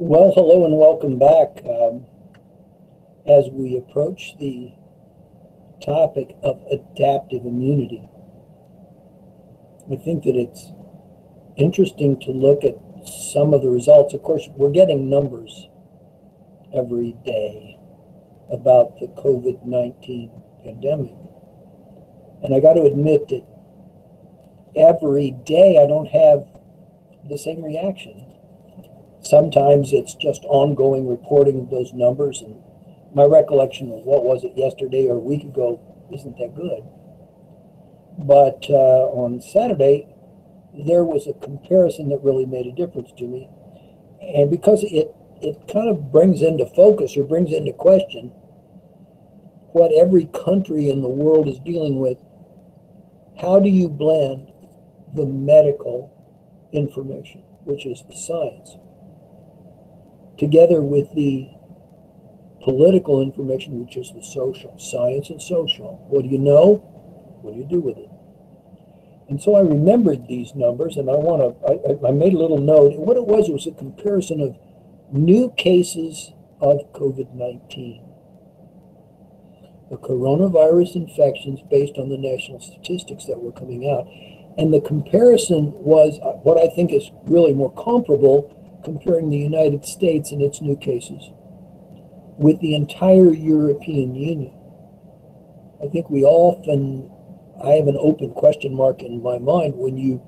Well, hello and welcome back. Um, as we approach the topic of adaptive immunity, I think that it's interesting to look at some of the results. Of course, we're getting numbers every day about the COVID 19 pandemic. And I got to admit that every day I don't have the same reaction. Sometimes it's just ongoing reporting of those numbers, and my recollection of what was it yesterday or a week ago isn't that good. But uh, on Saturday, there was a comparison that really made a difference to me. And because it, it kind of brings into focus or brings into question what every country in the world is dealing with, how do you blend the medical information, which is the science, together with the political information, which is the social, science and social. What do you know? What do you do with it? And so I remembered these numbers, and I want to, I, I made a little note. And what it was, it was a comparison of new cases of COVID 19. The coronavirus infections based on the national statistics that were coming out. And the comparison was uh, what I think is really more comparable comparing the United States and its new cases with the entire European Union. I think we often, I have an open question mark in my mind when you,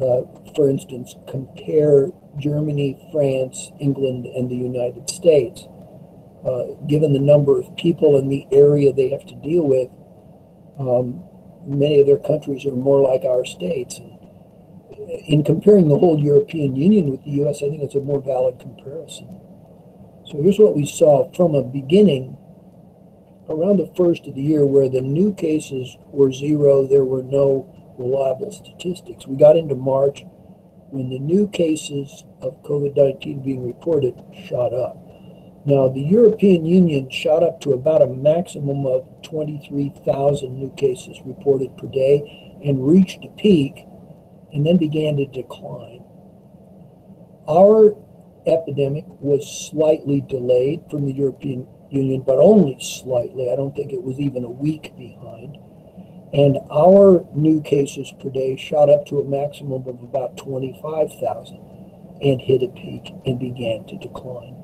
uh, for instance, compare Germany, France, England, and the United States. Uh, given the number of people in the area they have to deal with, um, many of their countries are more like our states. In comparing the whole European Union with the U.S., I think it's a more valid comparison. So here's what we saw from a beginning around the first of the year where the new cases were zero, there were no reliable statistics. We got into March when the new cases of COVID 19 being reported shot up. Now, the European Union shot up to about a maximum of 23,000 new cases reported per day and reached a peak and then began to decline. Our epidemic was slightly delayed from the European Union, but only slightly. I don't think it was even a week behind. And our new cases per day shot up to a maximum of about 25,000 and hit a peak and began to decline.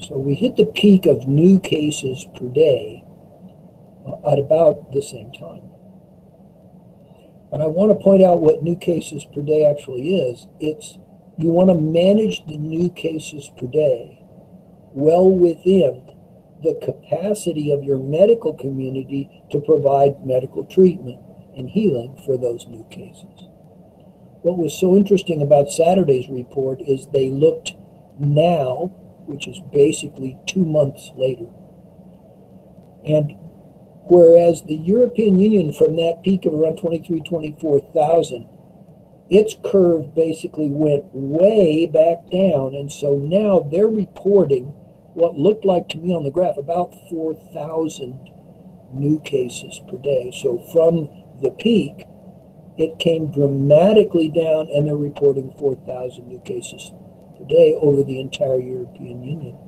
So we hit the peak of new cases per day uh, at about the same time. And I want to point out what new cases per day actually is. It's you want to manage the new cases per day well within the capacity of your medical community to provide medical treatment and healing for those new cases. What was so interesting about Saturday's report is they looked now, which is basically two months later. And whereas the European Union, from that peak of around 23, 24,000, its curve basically went way back down. And so now they're reporting what looked like to me on the graph about 4,000 new cases per day. So from the peak, it came dramatically down, and they're reporting 4,000 new cases day over the entire European Union.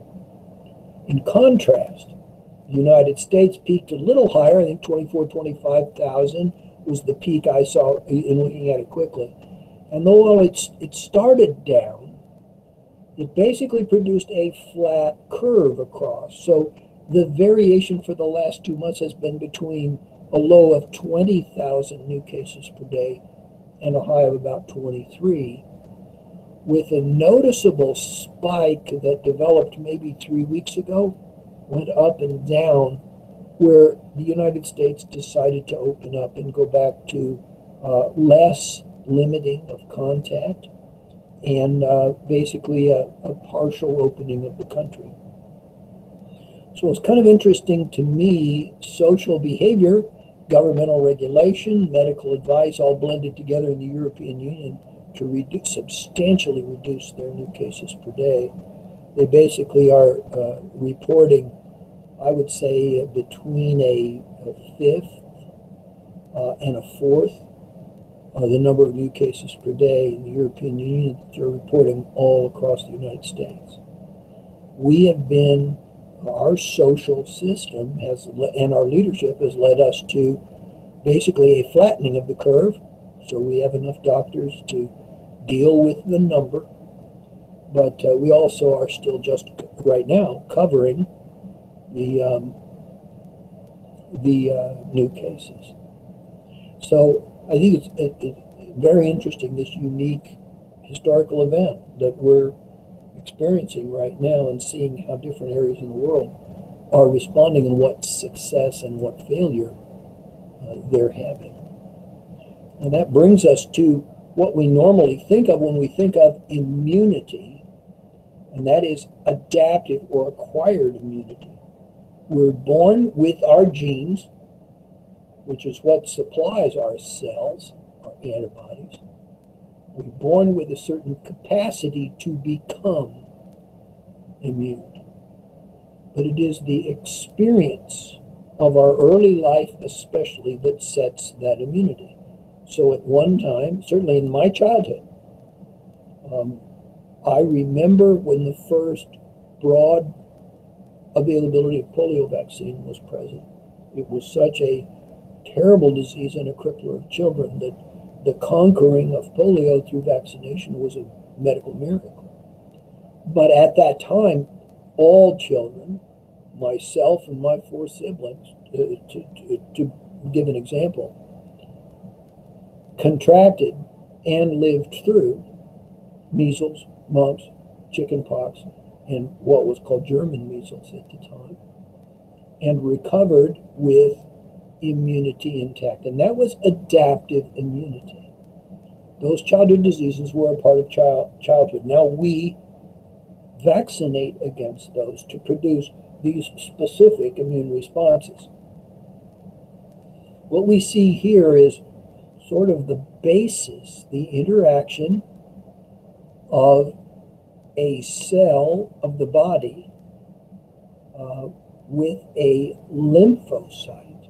In contrast, the United States peaked a little higher, I think 24, 25,000 was the peak I saw in looking at it quickly. And though it's, it started down, it basically produced a flat curve across. So the variation for the last two months has been between a low of 20,000 new cases per day and a high of about 23, with a noticeable spike that developed maybe three weeks ago, went up and down, where the United States decided to open up and go back to uh, less limiting of contact and uh, basically a, a partial opening of the country. So it's kind of interesting to me social behavior, governmental regulation, medical advice all blended together in the European Union to reduce, substantially reduce their new cases per day. They basically are uh, reporting, I would say, between a, a fifth uh, and a fourth uh, the number of new cases per day in the European Union that they're reporting all across the United States. We have been, our social system has, and our leadership has led us to basically a flattening of the curve. So we have enough doctors to deal with the number, but uh, we also are still just right now covering the um, the uh, new cases. So I think it's, it, very interesting this unique historical event that we're experiencing right now and seeing how different areas in the world are responding and what success and what failure uh, they're having. And that brings us to what we normally think of when we think of immunity, and that is adaptive or acquired immunity. We're born with our genes, which is what supplies our cells, our antibodies. We're born with a certain capacity to become immune. But it is the experience of our early life, especially, that sets that immunity. So at one time, certainly in my childhood, um, I remember when the first broad availability of polio vaccine was present. It was such a terrible disease and a crippler of children that the conquering of polio through vaccination was a medical miracle. But at that time, all children, myself and my four siblings, uh, to, to, to give an example, contracted and lived through measles, mumps, chickenpox, and what was called German measles at the time, and recovered with immunity intact. And that was adaptive immunity. Those childhood diseases were a part of child, childhood. Now we vaccinate against those to produce these specific immune responses. What we see here is sort of the basis, the interaction of a cell of the body uh, with a lymphocyte.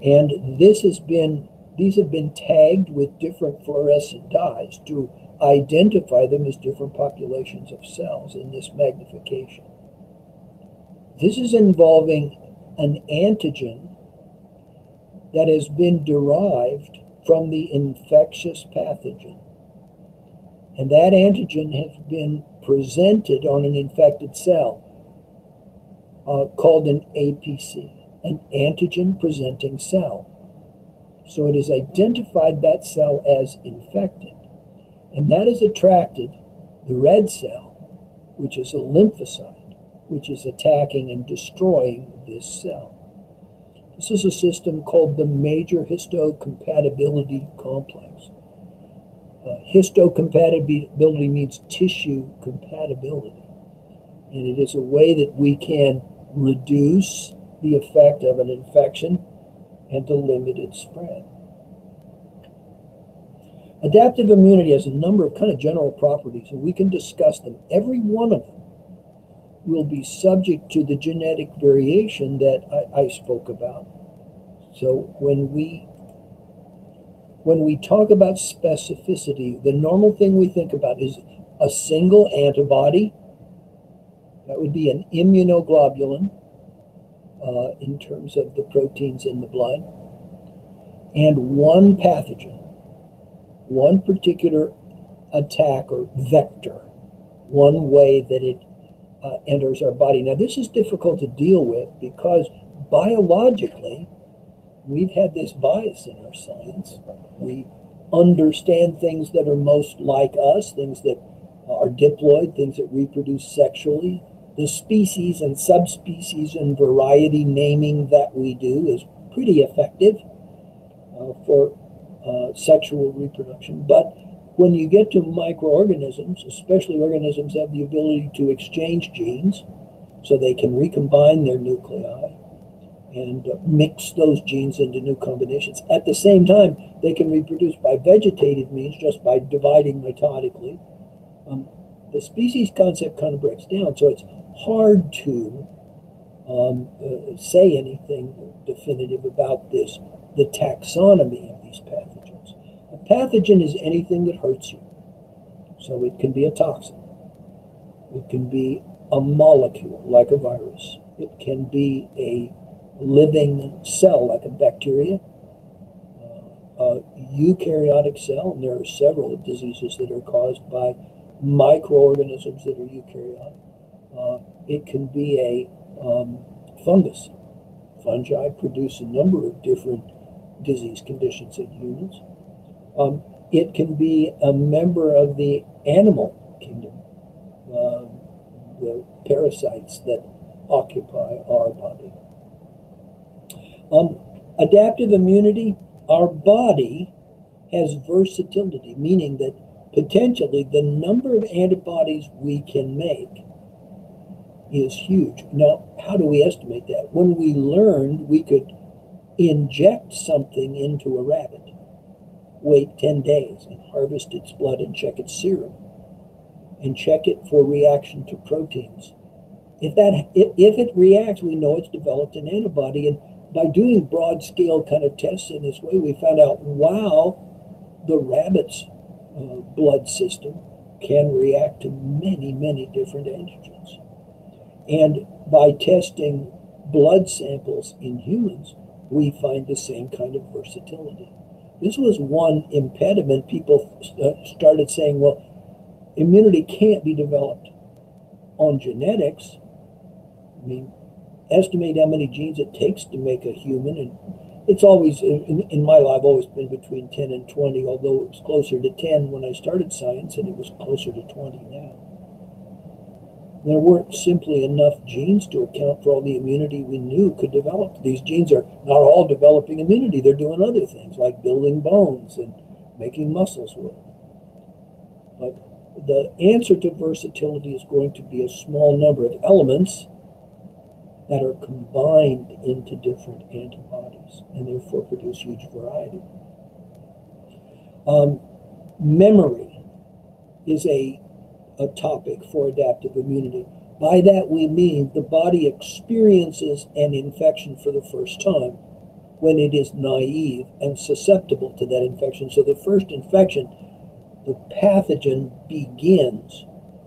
And this has been, these have been tagged with different fluorescent dyes to identify them as different populations of cells in this magnification. This is involving an antigen that has been derived from the infectious pathogen. And that antigen has been presented on an infected cell uh, called an APC an antigen presenting cell. So it has identified that cell as infected. And that has attracted the red cell, which is a lymphocyte, which is attacking and destroying this cell. This is a system called the major histocompatibility complex. Uh, histocompatibility means tissue compatibility. And it is a way that we can reduce the effect of an infection and to limit its spread. Adaptive immunity has a number of kind of general properties, and we can discuss them. Every one of them will be subject to the genetic variation that I, I spoke about. So when we when we talk about specificity, the normal thing we think about is a single antibody. That would be an immunoglobulin uh, in terms of the proteins in the blood, and one pathogen, one particular attack or vector, one way that it uh, enters our body. Now, this is difficult to deal with because biologically, we've had this bias in our science. We understand things that are most like us, things that are diploid, things that reproduce sexually, the species and subspecies and variety naming that we do is pretty effective uh, for uh, sexual reproduction. But when you get to microorganisms, especially organisms have the ability to exchange genes so they can recombine their nuclei and uh, mix those genes into new combinations. At the same time, they can reproduce by vegetative means, just by dividing mitotically. Um, the species concept kind of breaks down. So it's hard to um, uh, say anything definitive about this, the taxonomy of these pathogens. Pathogen is anything that hurts you. So it can be a toxin. It can be a molecule like a virus. It can be a living cell like a bacteria, uh, a eukaryotic cell, and there are several diseases that are caused by microorganisms that are eukaryotic. Uh, it can be a um, fungus. Fungi produce a number of different disease conditions in humans. Um, it can be a member of the animal kingdom, uh, the parasites that occupy our body. Um, adaptive immunity, our body has versatility, meaning that potentially the number of antibodies we can make is huge. Now, how do we estimate that? When we learned we could inject something into a rabbit, wait 10 days and harvest its blood and check its serum and check it for reaction to proteins. If that if, if it reacts, we know it's developed an antibody and by doing broad scale kind of tests in this way, we found out wow, the rabbit's uh, blood system can react to many, many different antigens. And by testing blood samples in humans, we find the same kind of versatility. This was one impediment. People uh, started saying, well, immunity can't be developed on genetics. I mean, estimate how many genes it takes to make a human. And it's always, in, in my life, always been between 10 and 20, although it was closer to 10 when I started science and it was closer to 20 now. There weren't simply enough genes to account for all the immunity we knew could develop. These genes are not all developing immunity. They're doing other things like building bones and making muscles work. But the answer to versatility is going to be a small number of elements that are combined into different antibodies and therefore produce huge variety. Um, memory is a, a topic for adaptive immunity. By that we mean the body experiences an infection for the first time when it is naive and susceptible to that infection. So the first infection, the pathogen begins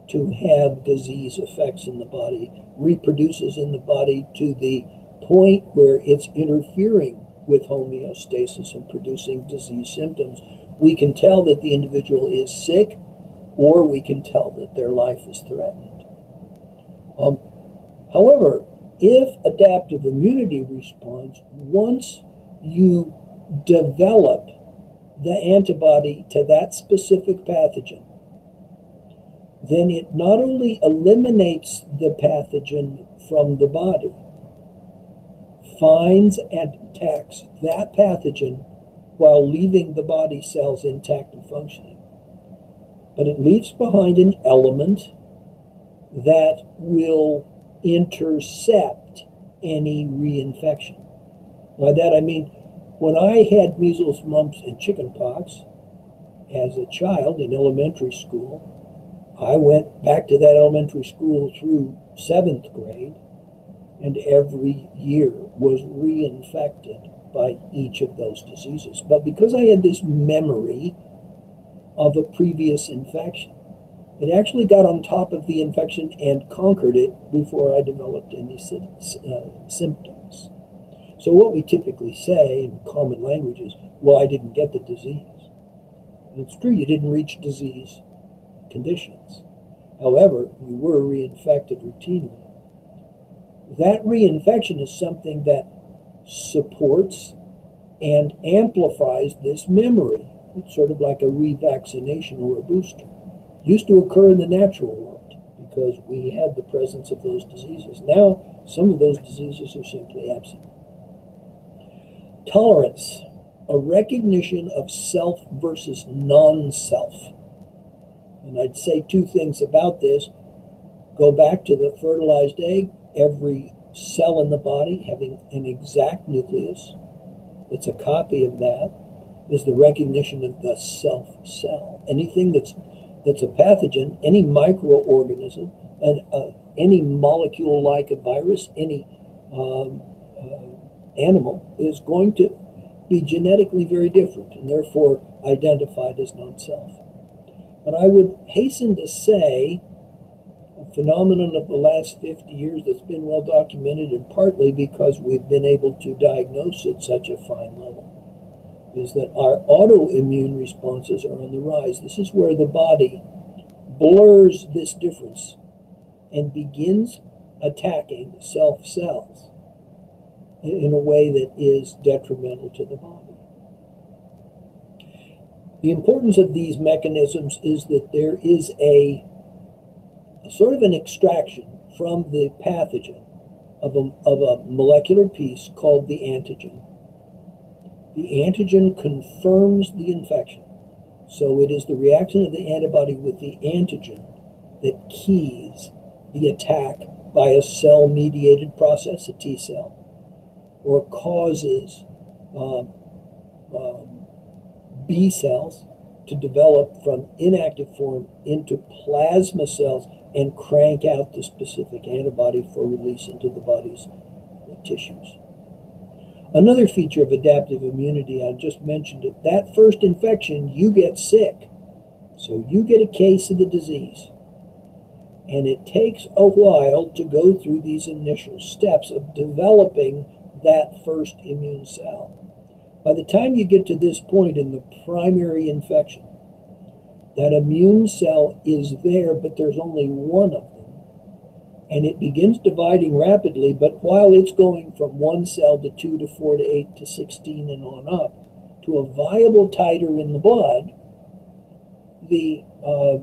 to have disease effects in the body, reproduces in the body to the point where it's interfering with homeostasis and producing disease symptoms. We can tell that the individual is sick, or we can tell that their life is threatened. Um, however, if adaptive immunity responds, once you develop the antibody to that specific pathogen, then it not only eliminates the pathogen from the body, finds and attacks that pathogen while leaving the body cells intact and functioning, but it leaves behind an element that will intercept any reinfection. By that I mean, when I had measles, mumps, and chickenpox as a child in elementary school, I went back to that elementary school through seventh grade, and every year was reinfected by each of those diseases. But because I had this memory of a previous infection, it actually got on top of the infection and conquered it before I developed any uh, symptoms. So, what we typically say in common language is, well, I didn't get the disease. And it's true, you didn't reach disease conditions. However, you were reinfected routinely. That reinfection is something that supports and amplifies this memory. It's sort of like a revaccination or a booster. Used to occur in the natural world because we had the presence of those diseases. Now, some of those diseases are simply absent. Tolerance, a recognition of self versus non self. And I'd say two things about this. Go back to the fertilized egg, every cell in the body having an exact nucleus. It's a copy of that is the recognition of the self cell. Anything that's that's a pathogen, any microorganism, and uh, any molecule like a virus, any um, uh, animal is going to be genetically very different and therefore identified as non self. But I would hasten to say a phenomenon of the last 50 years that's been well documented, and partly because we've been able to diagnose at such a fine level, is that our autoimmune responses are on the rise. This is where the body blurs this difference and begins attacking self cells in a way that is detrimental to the body. The importance of these mechanisms is that there is a, a sort of an extraction from the pathogen of a, of a molecular piece called the antigen. The antigen confirms the infection. So it is the reaction of the antibody with the antigen that keys the attack by a cell mediated process, a T cell, or causes um, um, B cells to develop from inactive form into plasma cells and crank out the specific antibody for release into the body's tissues. Another feature of adaptive immunity, I just mentioned it, that first infection, you get sick. So you get a case of the disease. And it takes a while to go through these initial steps of developing that first immune cell. By the time you get to this point in the primary infection, that immune cell is there, but there's only one of them. And it begins dividing rapidly, but while it's going from one cell to two to four to eight to 16 and on up to a viable titer in the blood, the uh,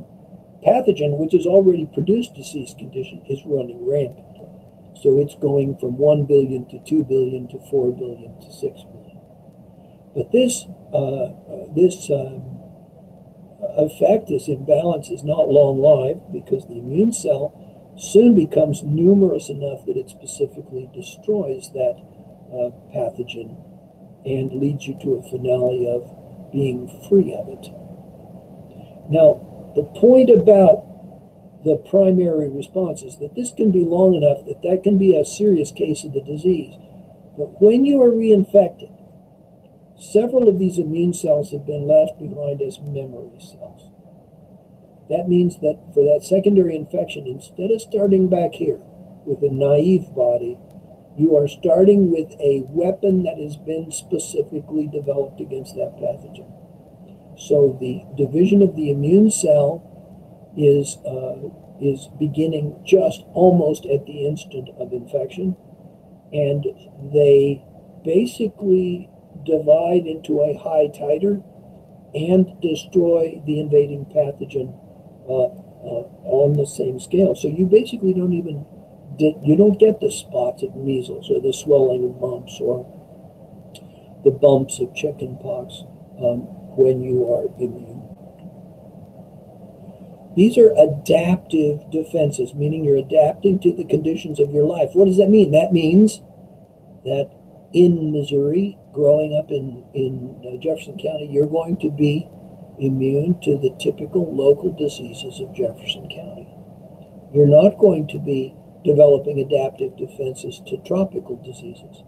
pathogen, which has already produced disease condition, is running rampant. So it's going from 1 billion to 2 billion to 4 billion to 6 billion. But this, uh, this um, effect, this imbalance is not long lived because the immune cell soon becomes numerous enough that it specifically destroys that uh, pathogen and leads you to a finale of being free of it. Now, the point about the primary response is that this can be long enough that that can be a serious case of the disease. But when you are reinfected, several of these immune cells have been left behind as memory cells. That means that for that secondary infection, instead of starting back here with a naive body, you are starting with a weapon that has been specifically developed against that pathogen. So the division of the immune cell is uh, is beginning just almost at the instant of infection, and they basically divide into a high titer and destroy the invading pathogen on the same scale. So you basically don't even you don't get the spots of measles or the swelling of mumps or the bumps of chickenpox. Um, when you are immune. These are adaptive defenses, meaning you're adapting to the conditions of your life. What does that mean? That means that in Missouri, growing up in, in uh, Jefferson County, you're going to be immune to the typical local diseases of Jefferson County. You're not going to be developing adaptive defenses to tropical diseases.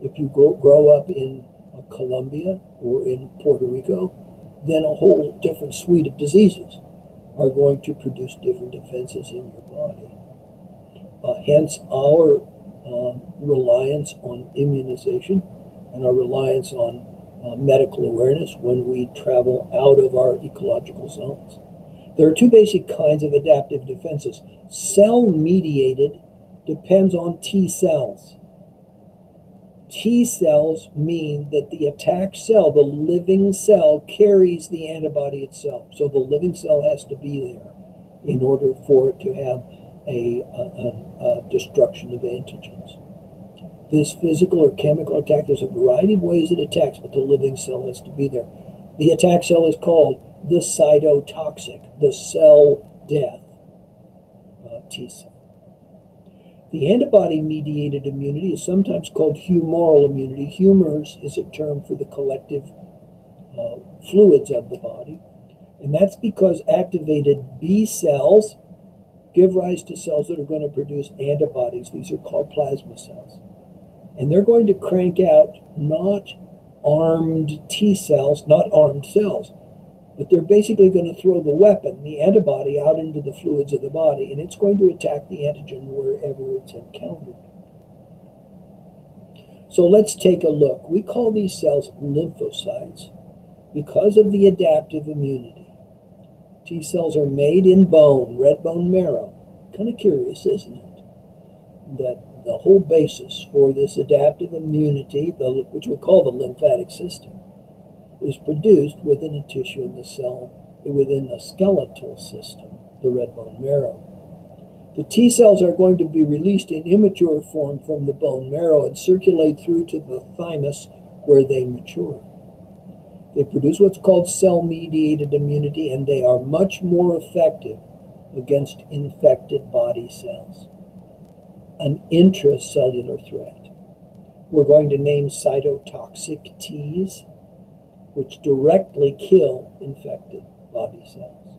If you grow, grow up in Colombia or in Puerto Rico, then a whole different suite of diseases are going to produce different defenses in your body. Uh, hence, our uh, reliance on immunization and our reliance on uh, medical awareness when we travel out of our ecological zones. There are two basic kinds of adaptive defenses. Cell mediated depends on T cells. T cells mean that the attack cell, the living cell, carries the antibody itself. So the living cell has to be there in order for it to have a, a, a destruction of antigens. This physical or chemical attack, there's a variety of ways it attacks, but the living cell has to be there. The attack cell is called the cytotoxic, the cell death uh, T cell. The antibody mediated immunity is sometimes called humoral immunity. Humors is a term for the collective uh, fluids of the body. And that's because activated B cells give rise to cells that are going to produce antibodies. These are called plasma cells. And they're going to crank out not armed T cells, not armed cells, but they're basically going to throw the weapon, the antibody, out into the fluids of the body, and it's going to attack the antigen wherever it's encountered. So let's take a look. We call these cells lymphocytes because of the adaptive immunity. T cells are made in bone, red bone marrow. Kind of curious, isn't it? That the whole basis for this adaptive immunity, the, which we call the lymphatic system, is produced within a tissue in the cell, within the skeletal system, the red bone marrow. The T cells are going to be released in immature form from the bone marrow and circulate through to the thymus where they mature. They produce what's called cell mediated immunity, and they are much more effective against infected body cells an intracellular threat. We're going to name cytotoxic Ts, which directly kill infected body cells.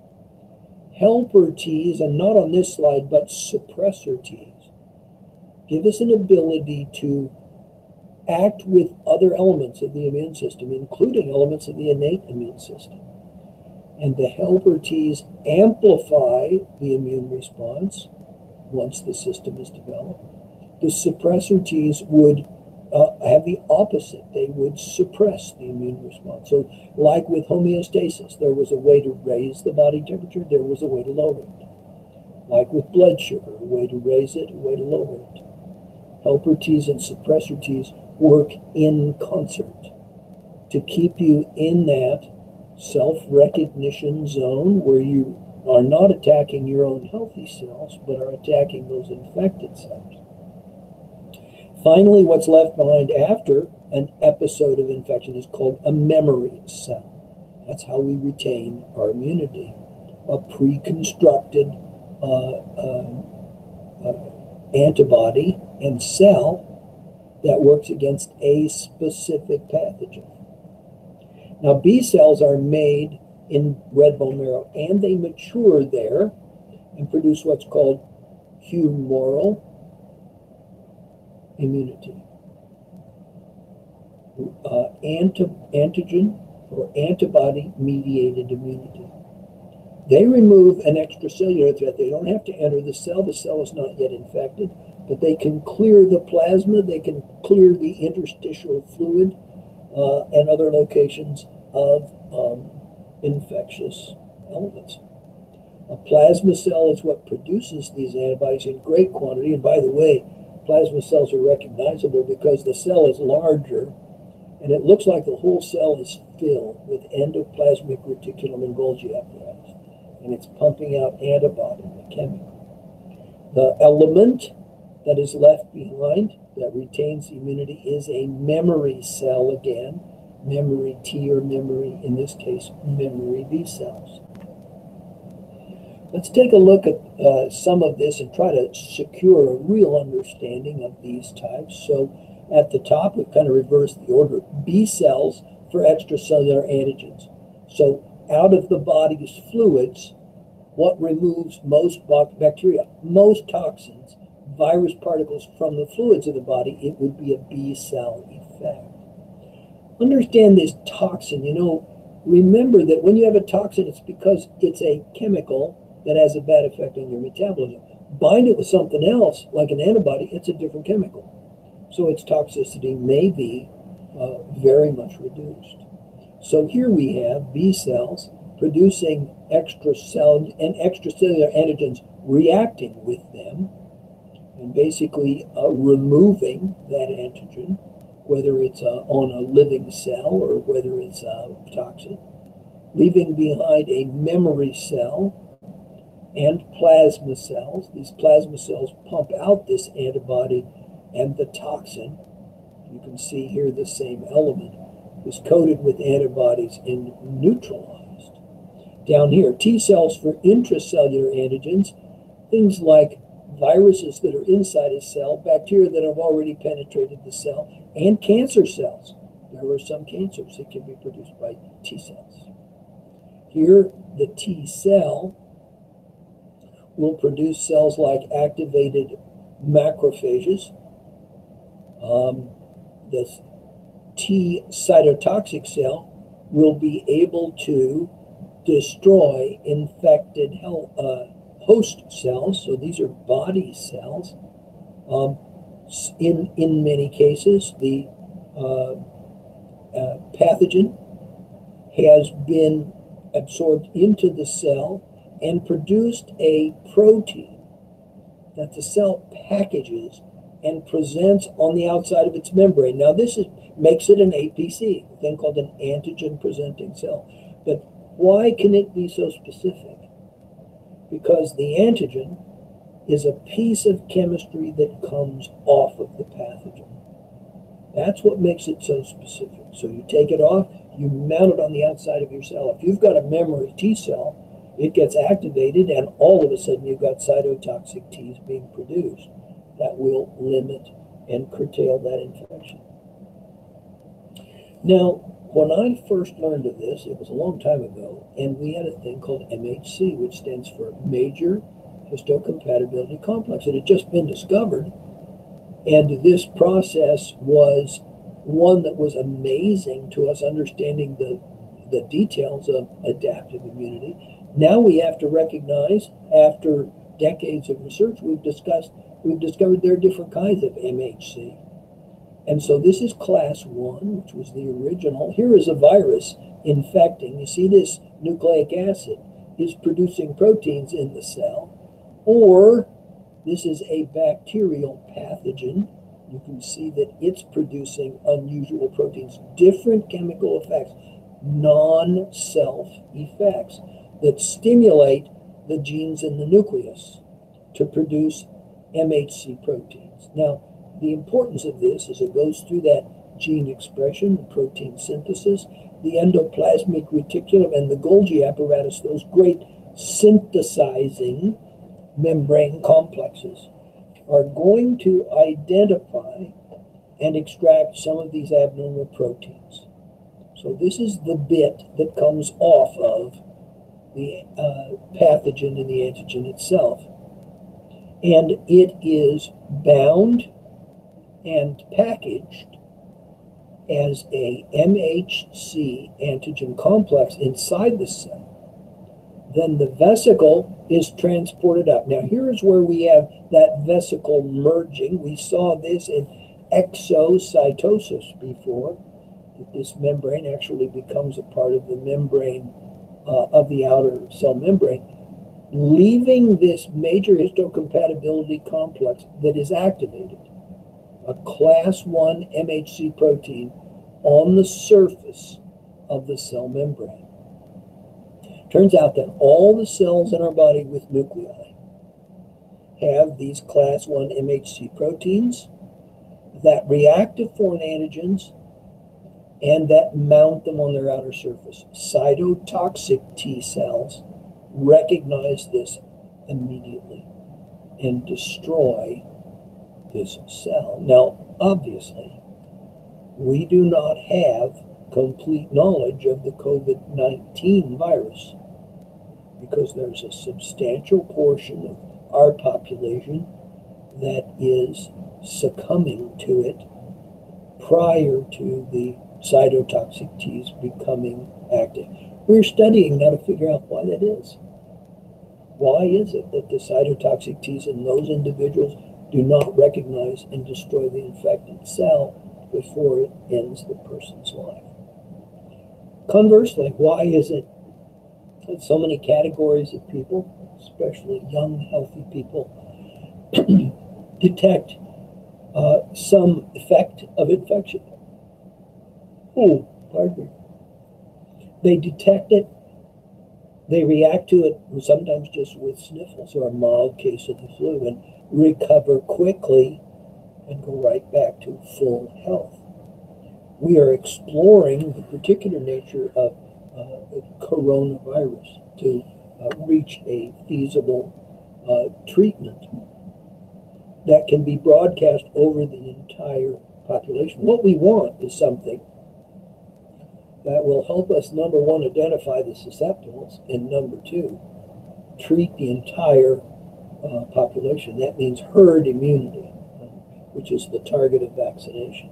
Helper Ts, and not on this slide, but suppressor Ts, give us an ability to act with other elements of the immune system, including elements of the innate immune system. And the helper Ts amplify the immune response once the system is developed. The suppressor Ts would uh, have the opposite. They would suppress the immune response. So, like with homeostasis, there was a way to raise the body temperature, there was a way to lower it. Like with blood sugar, a way to raise it, a way to lower it. Helper Ts and suppressor Ts work in concert to keep you in that self recognition zone where you are not attacking your own healthy cells, but are attacking those infected cells. Finally, what's left behind after an episode of infection is called a memory cell. That's how we retain our immunity. A pre-constructed uh, uh, uh, antibody and cell that works against a specific pathogen. Now, B cells are made in red bone marrow, and they mature there and produce what's called humoral immunity. Uh, anti- antigen or antibody mediated immunity. They remove an extracellular threat. They don't have to enter the cell. The cell is not yet infected, but they can clear the plasma, they can clear the interstitial fluid uh, and other locations of um, infectious elements. A plasma cell is what produces these antibodies in great quantity. And by the way, plasma cells are recognizable because the cell is larger and it looks like the whole cell is filled with endoplasmic reticulum and Golgi apparatus. And it's pumping out antibody, the chemical. The element that is left behind that retains immunity is a memory cell again memory T or memory, in this case, memory B cells. Let's take a look at uh, some of this and try to secure a real understanding of these types. So at the top, we've kind of reversed the order. B cells for extracellular antigens. So out of the body's fluids, what removes most bacteria, most toxins, virus particles from the fluids of the body, it would be a B cell effect understand this toxin. You know, remember that when you have a toxin, it's because it's a chemical that has a bad effect on your metabolism. Bind it with something else, like an antibody, it's a different chemical. So its toxicity may be uh, very much reduced. So here we have B cells producing extracellular and extracellular antigens reacting with them and basically uh, removing that antigen whether it's uh, on a living cell or whether it's uh, toxic, leaving behind a memory cell and plasma cells. These plasma cells pump out this antibody and the toxin. You can see here the same element is coated with antibodies and neutralized. Down here, T cells for intracellular antigens, things like viruses that are inside a cell, bacteria that have already penetrated the cell, and cancer cells. There are some cancers that can be produced by T cells. Here, the T cell will produce cells like activated macrophages. Um, this T cytotoxic cell will be able to destroy infected health, uh, host cells. So these are body cells. Um, in in many cases, the uh, uh, pathogen has been absorbed into the cell and produced a protein that the cell packages and presents on the outside of its membrane. Now, this is, makes it an APC, a thing called an antigen presenting cell. But why can it be so specific? Because the antigen is a piece of chemistry that comes off of the pathogen. That's what makes it so specific. So you take it off, you mount it on the outside of your cell. If you've got a memory T cell, it gets activated, and all of a sudden you've got cytotoxic T's being produced that will limit and curtail that infection. Now, when I first learned of this, it was a long time ago, and we had a thing called MHC, which stands for Major Histocompatibility Complex. It had just been discovered, and this process was one that was amazing to us understanding the, the details of adaptive immunity. Now we have to recognize, after decades of research, we've discussed we've discovered there are different kinds of MHC. And so this is class one, which was the original. Here is a virus infecting. You see this nucleic acid is producing proteins in the cell. Or this is a bacterial pathogen. You can see that it's producing unusual proteins, different chemical effects, non-self effects that stimulate the genes in the nucleus to produce MHC proteins. Now, the importance of this is it goes through that gene expression, the protein synthesis, the endoplasmic reticulum, and the Golgi apparatus, those great synthesizing membrane complexes, are going to identify and extract some of these abnormal proteins. So this is the bit that comes off of the uh, pathogen and the antigen itself and it is bound and packaged as a MHC antigen complex inside the cell. Then the vesicle is transported up. Now, here's where we have that vesicle merging. We saw this in exocytosis before, that this membrane actually becomes a part of the membrane uh, of the outer cell membrane leaving this major histocompatibility complex that is activated, a class 1 MHC protein, on the surface of the cell membrane. Turns out that all the cells in our body with nuclei have these class 1 MHC proteins that react to foreign antigens and that mount them on their outer surface. Cytotoxic T cells recognize this immediately and destroy this cell. Now, obviously, we do not have complete knowledge of the COVID 19 virus because there's a substantial portion of our population that is succumbing to it prior to the cytotoxic T's becoming active. We're studying now to figure out why that is. Why is it that the cytotoxic T's in those individuals do not recognize and destroy the infected cell before it ends the person's life? Conversely, why is it that so many categories of people, especially young, healthy people, detect uh, some effect of infection? Oh, pardon me. They detect it they react to it sometimes just with sniffles or a mild case of the flu and recover quickly and go right back to full health. We are exploring the particular nature of uh, coronavirus to uh, reach a feasible uh, treatment that can be broadcast over the entire population. What we want is something that will help us, number one, identify the susceptibles, and number two, treat the entire uh, population. That means herd immunity, which is the target of vaccination.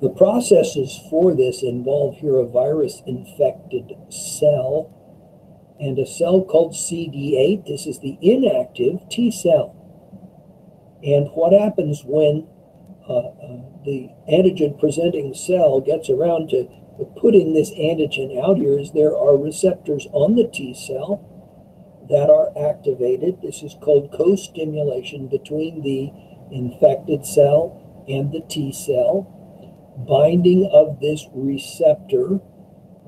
The processes for this involve here a virus infected cell and a cell called CD8. This is the inactive T cell. And what happens when uh, uh, the antigen presenting cell gets around to putting this antigen out here is there are receptors on the T cell that are activated. This is called co-stimulation between the infected cell and the T cell binding of this receptor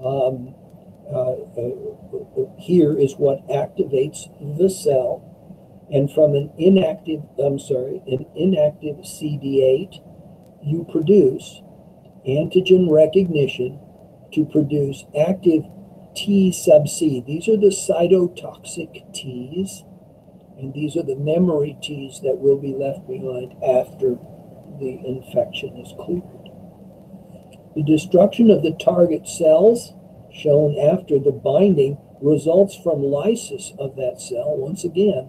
um, uh, uh, here is what activates the cell. And from an inactive, I'm sorry, an inactive CD8, you produce antigen recognition to produce active T sub C. These are the cytotoxic Ts, and these are the memory Ts that will be left behind after the infection is cleared. The destruction of the target cells, shown after the binding, results from lysis of that cell. Once again,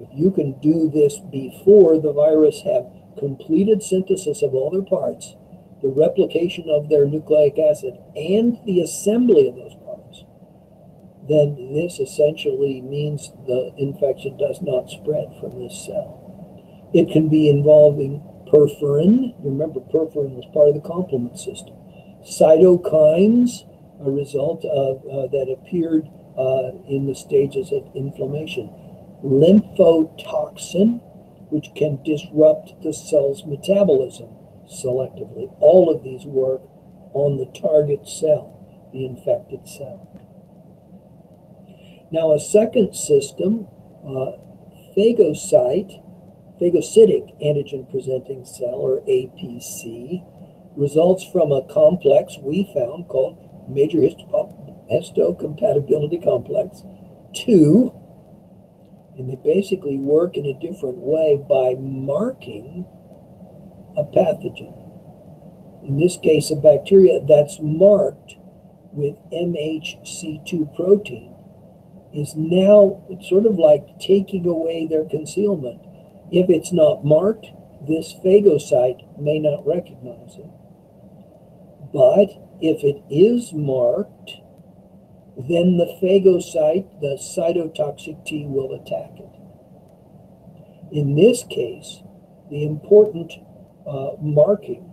if you can do this before the virus have completed synthesis of all their parts, the replication of their nucleic acid, and the assembly of those then this essentially means the infection does not spread from this cell. It can be involving perforin. Remember, perforin was part of the complement system. Cytokines, a result of uh, that appeared uh, in the stages of inflammation. Lymphotoxin, which can disrupt the cell's metabolism selectively. All of these work on the target cell, the infected cell. Now, a second system, uh, phagocyte, phagocytic antigen presenting cell, or APC, results from a complex we found called major histocompatibility complex 2. And they basically work in a different way by marking a pathogen. In this case, a bacteria that's marked with MHC2 protein is now sort of like taking away their concealment if it's not marked, this phagocyte may not recognize it. But if it is marked, then the phagocyte, the cytotoxic T, will attack it. In this case, the important uh, marking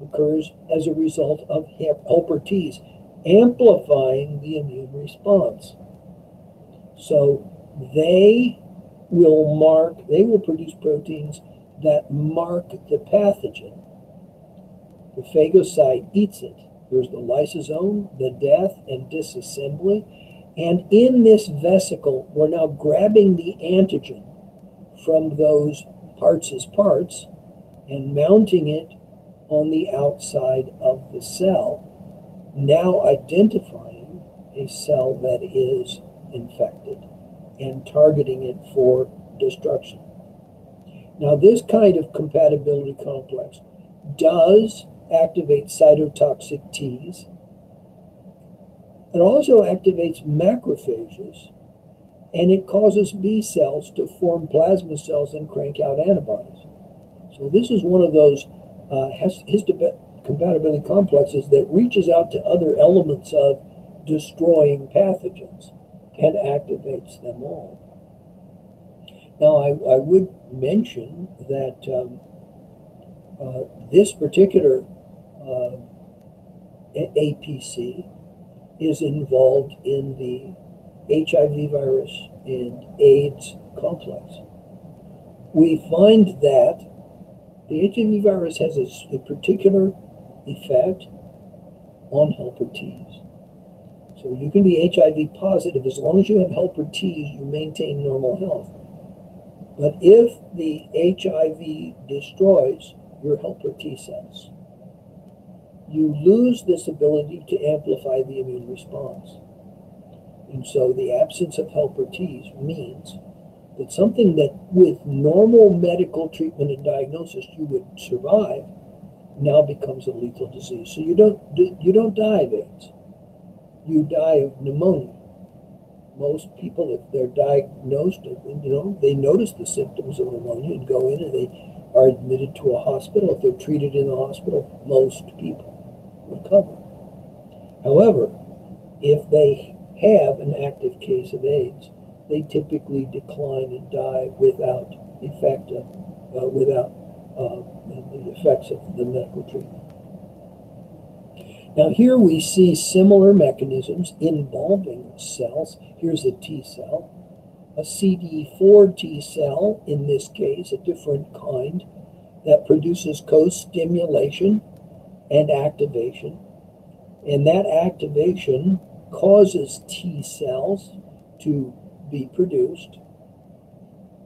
occurs as a result of helper T's, amplifying the immune response. So they will mark, they will produce proteins that mark the pathogen. The phagocyte eats it. There's the lysosome, the death and disassembly. And in this vesicle, we're now grabbing the antigen from those parts as parts and mounting it on the outside of the cell, now identifying a cell that is infected and targeting it for destruction. Now, this kind of compatibility complex does activate cytotoxic Ts. It also activates macrophages, and it causes B cells to form plasma cells and crank out antibodies. So this is one of those uh, histocompatibility complexes that reaches out to other elements of destroying pathogens and activates them all. Now, I, I would mention that um, uh, this particular uh, APC is involved in the HIV virus and AIDS complex. We find that the HIV virus has a, a particular effect on helper Ts. So you can be HIV positive as long as you have helper T, you maintain normal health. But if the HIV destroys your helper T cells, you lose this ability to amplify the immune response. And so the absence of helper Ts means that something that with normal medical treatment and diagnosis you would survive now becomes a lethal disease. So you don't you don't die of AIDS you die of pneumonia. Most people, if they're diagnosed, you know, they notice the symptoms of pneumonia and go in and they are admitted to a hospital, if they're treated in the hospital, most people recover. However, if they have an active case of AIDS, they typically decline and die without effect of, uh, without uh, the effects of the medical treatment. Now here we see similar mechanisms involving cells. Here's a T cell, a CD4 T cell, in this case, a different kind, that produces co-stimulation and activation. And that activation causes T cells to be produced,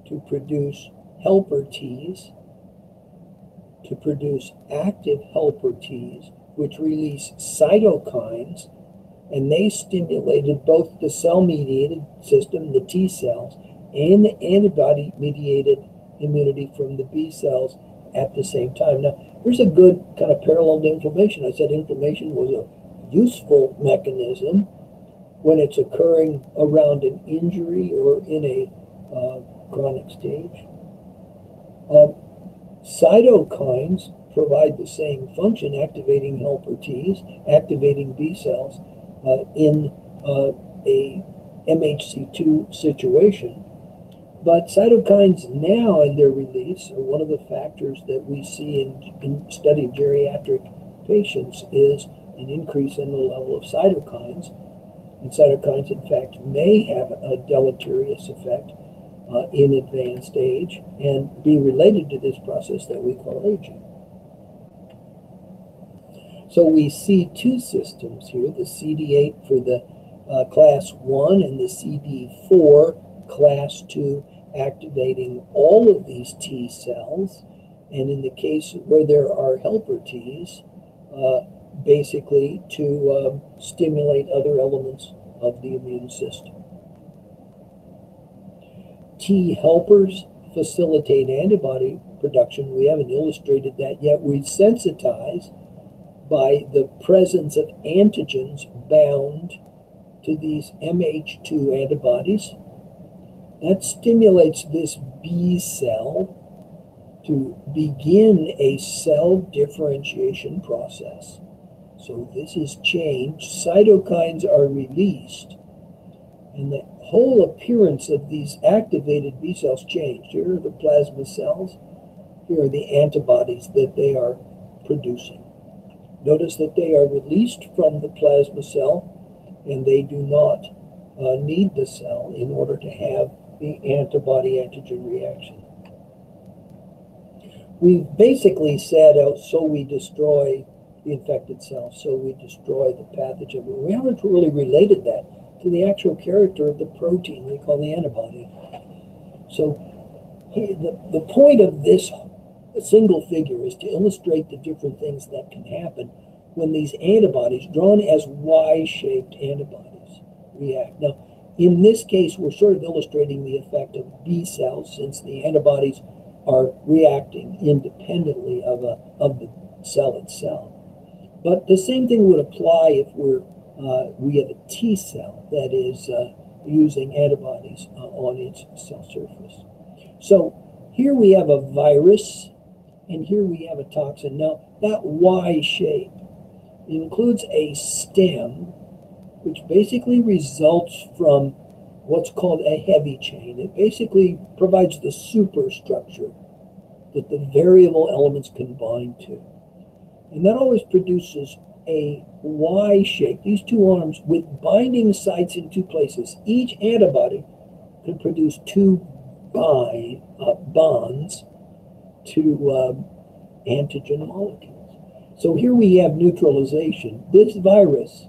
to produce helper Ts, to produce active helper Ts, which release cytokines, and they stimulated both the cell mediated system, the T cells, and the antibody mediated immunity from the B cells at the same time. Now, here's a good kind of parallel to inflammation. I said inflammation was a useful mechanism when it's occurring around an injury or in a uh, chronic stage. Um, cytokines provide the same function, activating helper Ts, activating B cells uh, in uh, a MHC2 situation. But cytokines now in their release are one of the factors that we see in, in study of geriatric patients is an increase in the level of cytokines. And cytokines, in fact, may have a deleterious effect uh, in advanced age and be related to this process that we call aging. So we see two systems here, the CD8 for the uh, class 1 and the CD4 class 2 activating all of these T cells. And in the case where there are helper Ts, uh, basically to uh, stimulate other elements of the immune system. T helpers facilitate antibody production. We haven't illustrated that yet. We sensitize by the presence of antigens bound to these MH2 antibodies. That stimulates this B cell to begin a cell differentiation process. So this is changed. Cytokines are released, and the whole appearance of these activated B cells changed. Here are the plasma cells. Here are the antibodies that they are producing. Notice that they are released from the plasma cell and they do not uh, need the cell in order to have the antibody antigen reaction. We've basically said, oh, so we destroy the infected cell, so we destroy the pathogen. But we haven't really related that to the actual character of the protein we call the antibody. So the, the point of this single figure is to illustrate the different things that can happen when these antibodies, drawn as Y-shaped antibodies, react. Now, in this case, we're sort of illustrating the effect of B cells since the antibodies are reacting independently of, a, of the cell itself. But the same thing would apply if we're uh, we have a T cell that is uh, using antibodies uh, on its cell surface. So here we have a virus, and here we have a toxin. Now that Y shape includes a stem, which basically results from what's called a heavy chain. It basically provides the superstructure that the variable elements can bind to. And that always produces a Y shape, these two arms with binding sites in two places. Each antibody can produce two bind, uh, bonds to um, antigen molecules. So here we have neutralization. This virus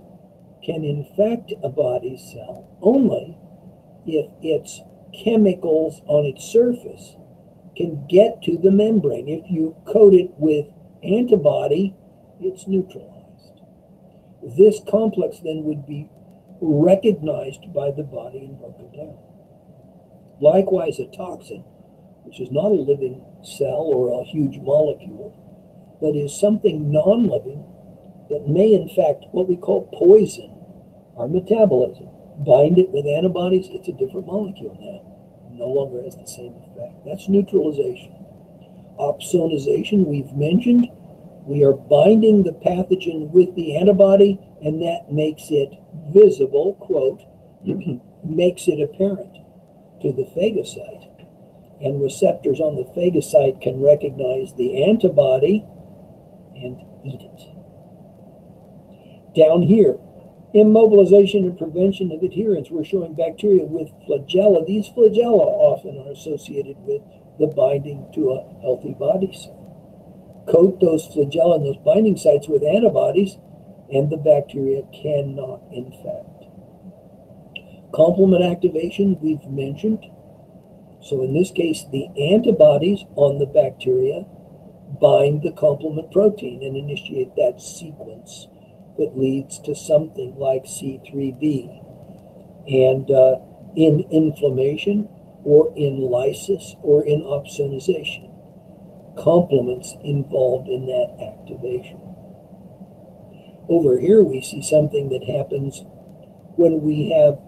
can infect a body cell only if its chemicals on its surface can get to the membrane. If you coat it with antibody, it's neutralized. This complex then would be recognized by the body and broken down. Likewise, a toxin, which is not a living cell or a huge molecule, but is something non living that may, in fact, what we call poison our metabolism. Bind it with antibodies, it's a different molecule now. No longer has the same effect. That's neutralization. Opsonization, we've mentioned. We are binding the pathogen with the antibody, and that makes it visible, quote, makes it apparent to the phagocyte. And receptors on the phagocyte can recognize the antibody and eat it. Down here, immobilization and prevention of adherence. We're showing bacteria with flagella. These flagella often are associated with the binding to a healthy body cell. Coat those flagella and those binding sites with antibodies, and the bacteria cannot infect. Complement activation, we've mentioned. So in this case, the antibodies on the bacteria bind the complement protein and initiate that sequence that leads to something like C3b. And uh, in inflammation, or in lysis, or in opsonization, complements involved in that activation. Over here, we see something that happens when we have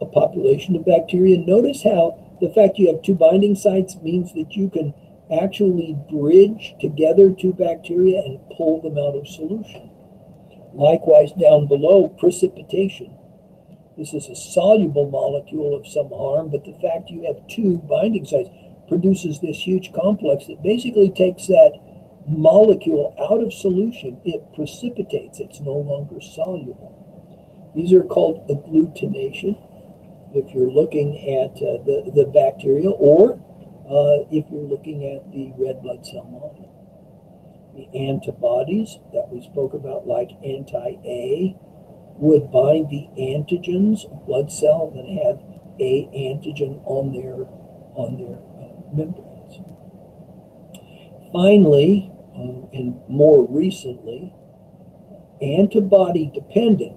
a population of bacteria. Notice how the fact you have two binding sites means that you can actually bridge together two bacteria and pull them out of solution. Likewise, down below, precipitation. This is a soluble molecule of some harm, but the fact you have two binding sites produces this huge complex that basically takes that molecule out of solution. It precipitates, it's no longer soluble. These are called agglutination if you're looking at uh, the, the bacteria or uh, if you're looking at the red blood cell model. The antibodies that we spoke about, like anti-A, would bind the antigens of blood cell that have A antigen on their on their uh, membranes. Finally, um, and more recently, antibody dependent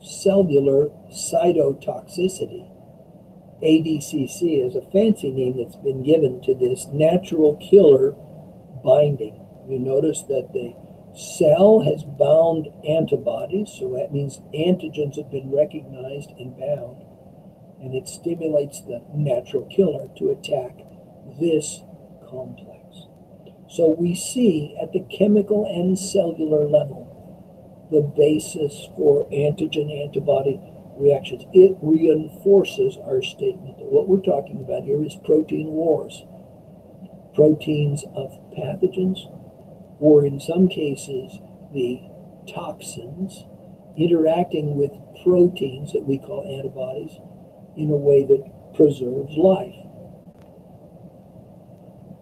cellular cytotoxicity ADCC is a fancy name that's been given to this natural killer binding. You notice that the cell has bound antibodies, so that means antigens have been recognized and bound, and it stimulates the natural killer to attack this complex. So we see at the chemical and cellular level the basis for antigen antibody reactions. It reinforces our statement that what we're talking about here is protein wars. Proteins of pathogens, or in some cases, the toxins interacting with proteins that we call antibodies in a way that preserves life.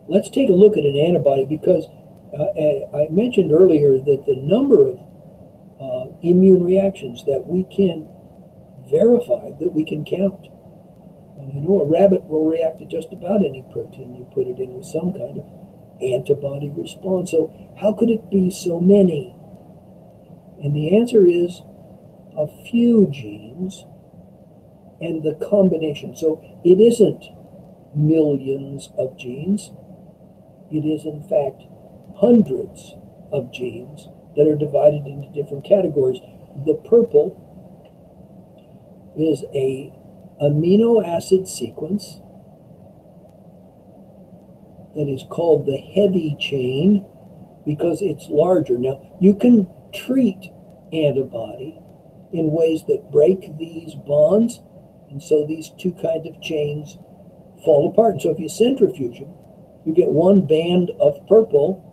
Let's take a look at an antibody because uh, I mentioned earlier that the number of uh, immune reactions that we can verified that we can count. And you know, a rabbit will react to just about any protein you put it in with some kind of antibody response. So, how could it be so many? And the answer is a few genes and the combination. So, it isn't millions of genes, it is, in fact, hundreds of genes that are divided into different categories. The purple is a amino acid sequence that is called the heavy chain because it's larger. Now, you can treat antibody in ways that break these bonds, and so these two kinds of chains fall apart. And so if you centrifuge them, you get one band of purple,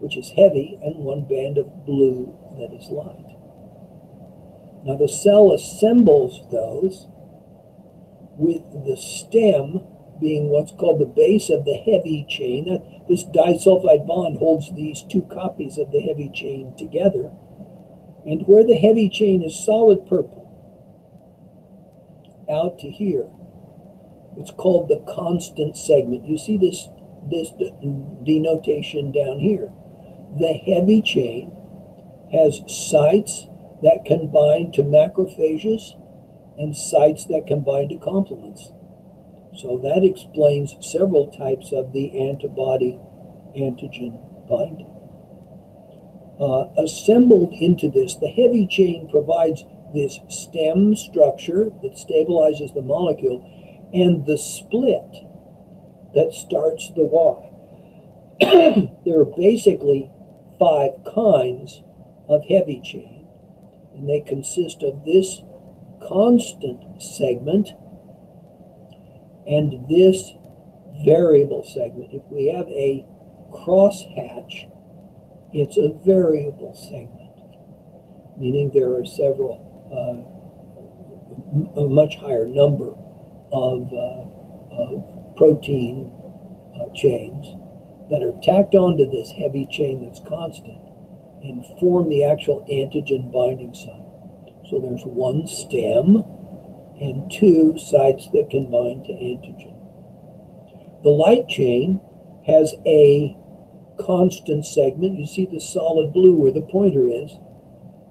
which is heavy, and one band of blue that is light. Now the cell assembles those with the stem being what's called the base of the heavy chain. This disulfide bond holds these two copies of the heavy chain together. And where the heavy chain is solid purple, out to here, it's called the constant segment. You see this, this denotation down here. The heavy chain has sites that can bind to macrophages and sites that can bind to complements. So that explains several types of the antibody antigen binding. Uh, assembled into this, the heavy chain provides this stem structure that stabilizes the molecule and the split that starts the Y. there are basically five kinds of heavy chain, and they consist of this constant segment and this variable segment. If we have a crosshatch, it's a variable segment, meaning there are several, uh, a much higher number of, uh, of protein uh, chains that are tacked onto this heavy chain that's constant and form the actual antigen binding site. So there's one stem and two sites that can bind to antigen. The light chain has a constant segment. You see the solid blue where the pointer is.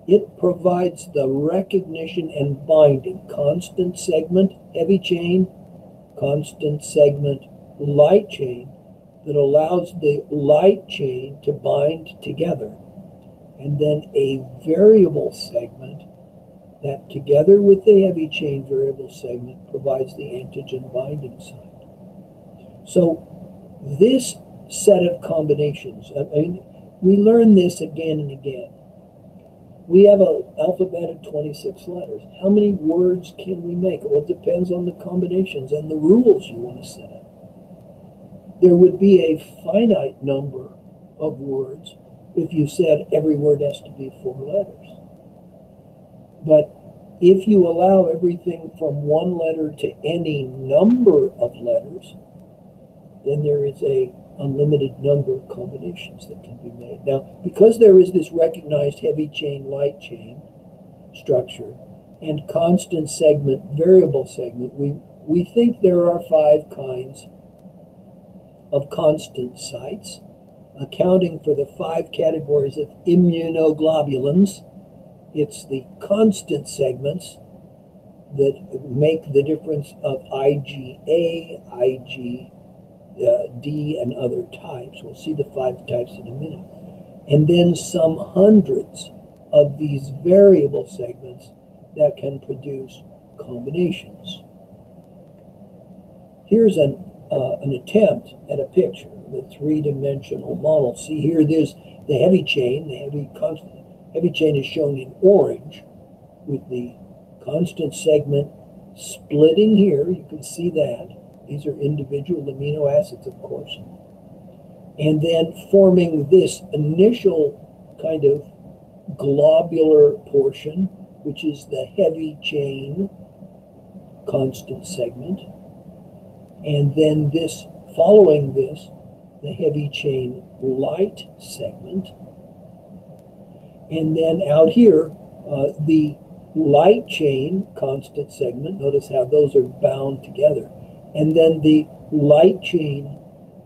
It provides the recognition and binding. Constant segment, heavy chain, constant segment, light chain that allows the light chain to bind together. And then a variable segment that together with the heavy chain variable segment provides the antigen binding site. So this set of combinations, I mean, we learn this again and again. We have an alphabet of 26 letters. How many words can we make? Well, it depends on the combinations and the rules you want to set up. There would be a finite number of words if you said every word has to be four letters. But if you allow everything from one letter to any number of letters, then there is a unlimited number of combinations that can be made. Now, because there is this recognized heavy chain, light chain structure and constant segment, variable segment, we, we think there are five kinds of constant sites, accounting for the five categories of immunoglobulins. It's the constant segments that make the difference of IgA, Ig, uh, and other types. We'll see the five types in a minute. And then some hundreds of these variable segments that can produce combinations. Here's an, uh, an attempt at a picture, the three-dimensional model. See here, there's the heavy chain. The heavy constant heavy chain is shown in orange with the constant segment splitting here. You can see that. These are individual amino acids, of course. And then forming this initial kind of globular portion, which is the heavy chain constant segment. And then this, following this, the heavy chain light segment. And then out here, uh, the light chain constant segment. Notice how those are bound together and then the light chain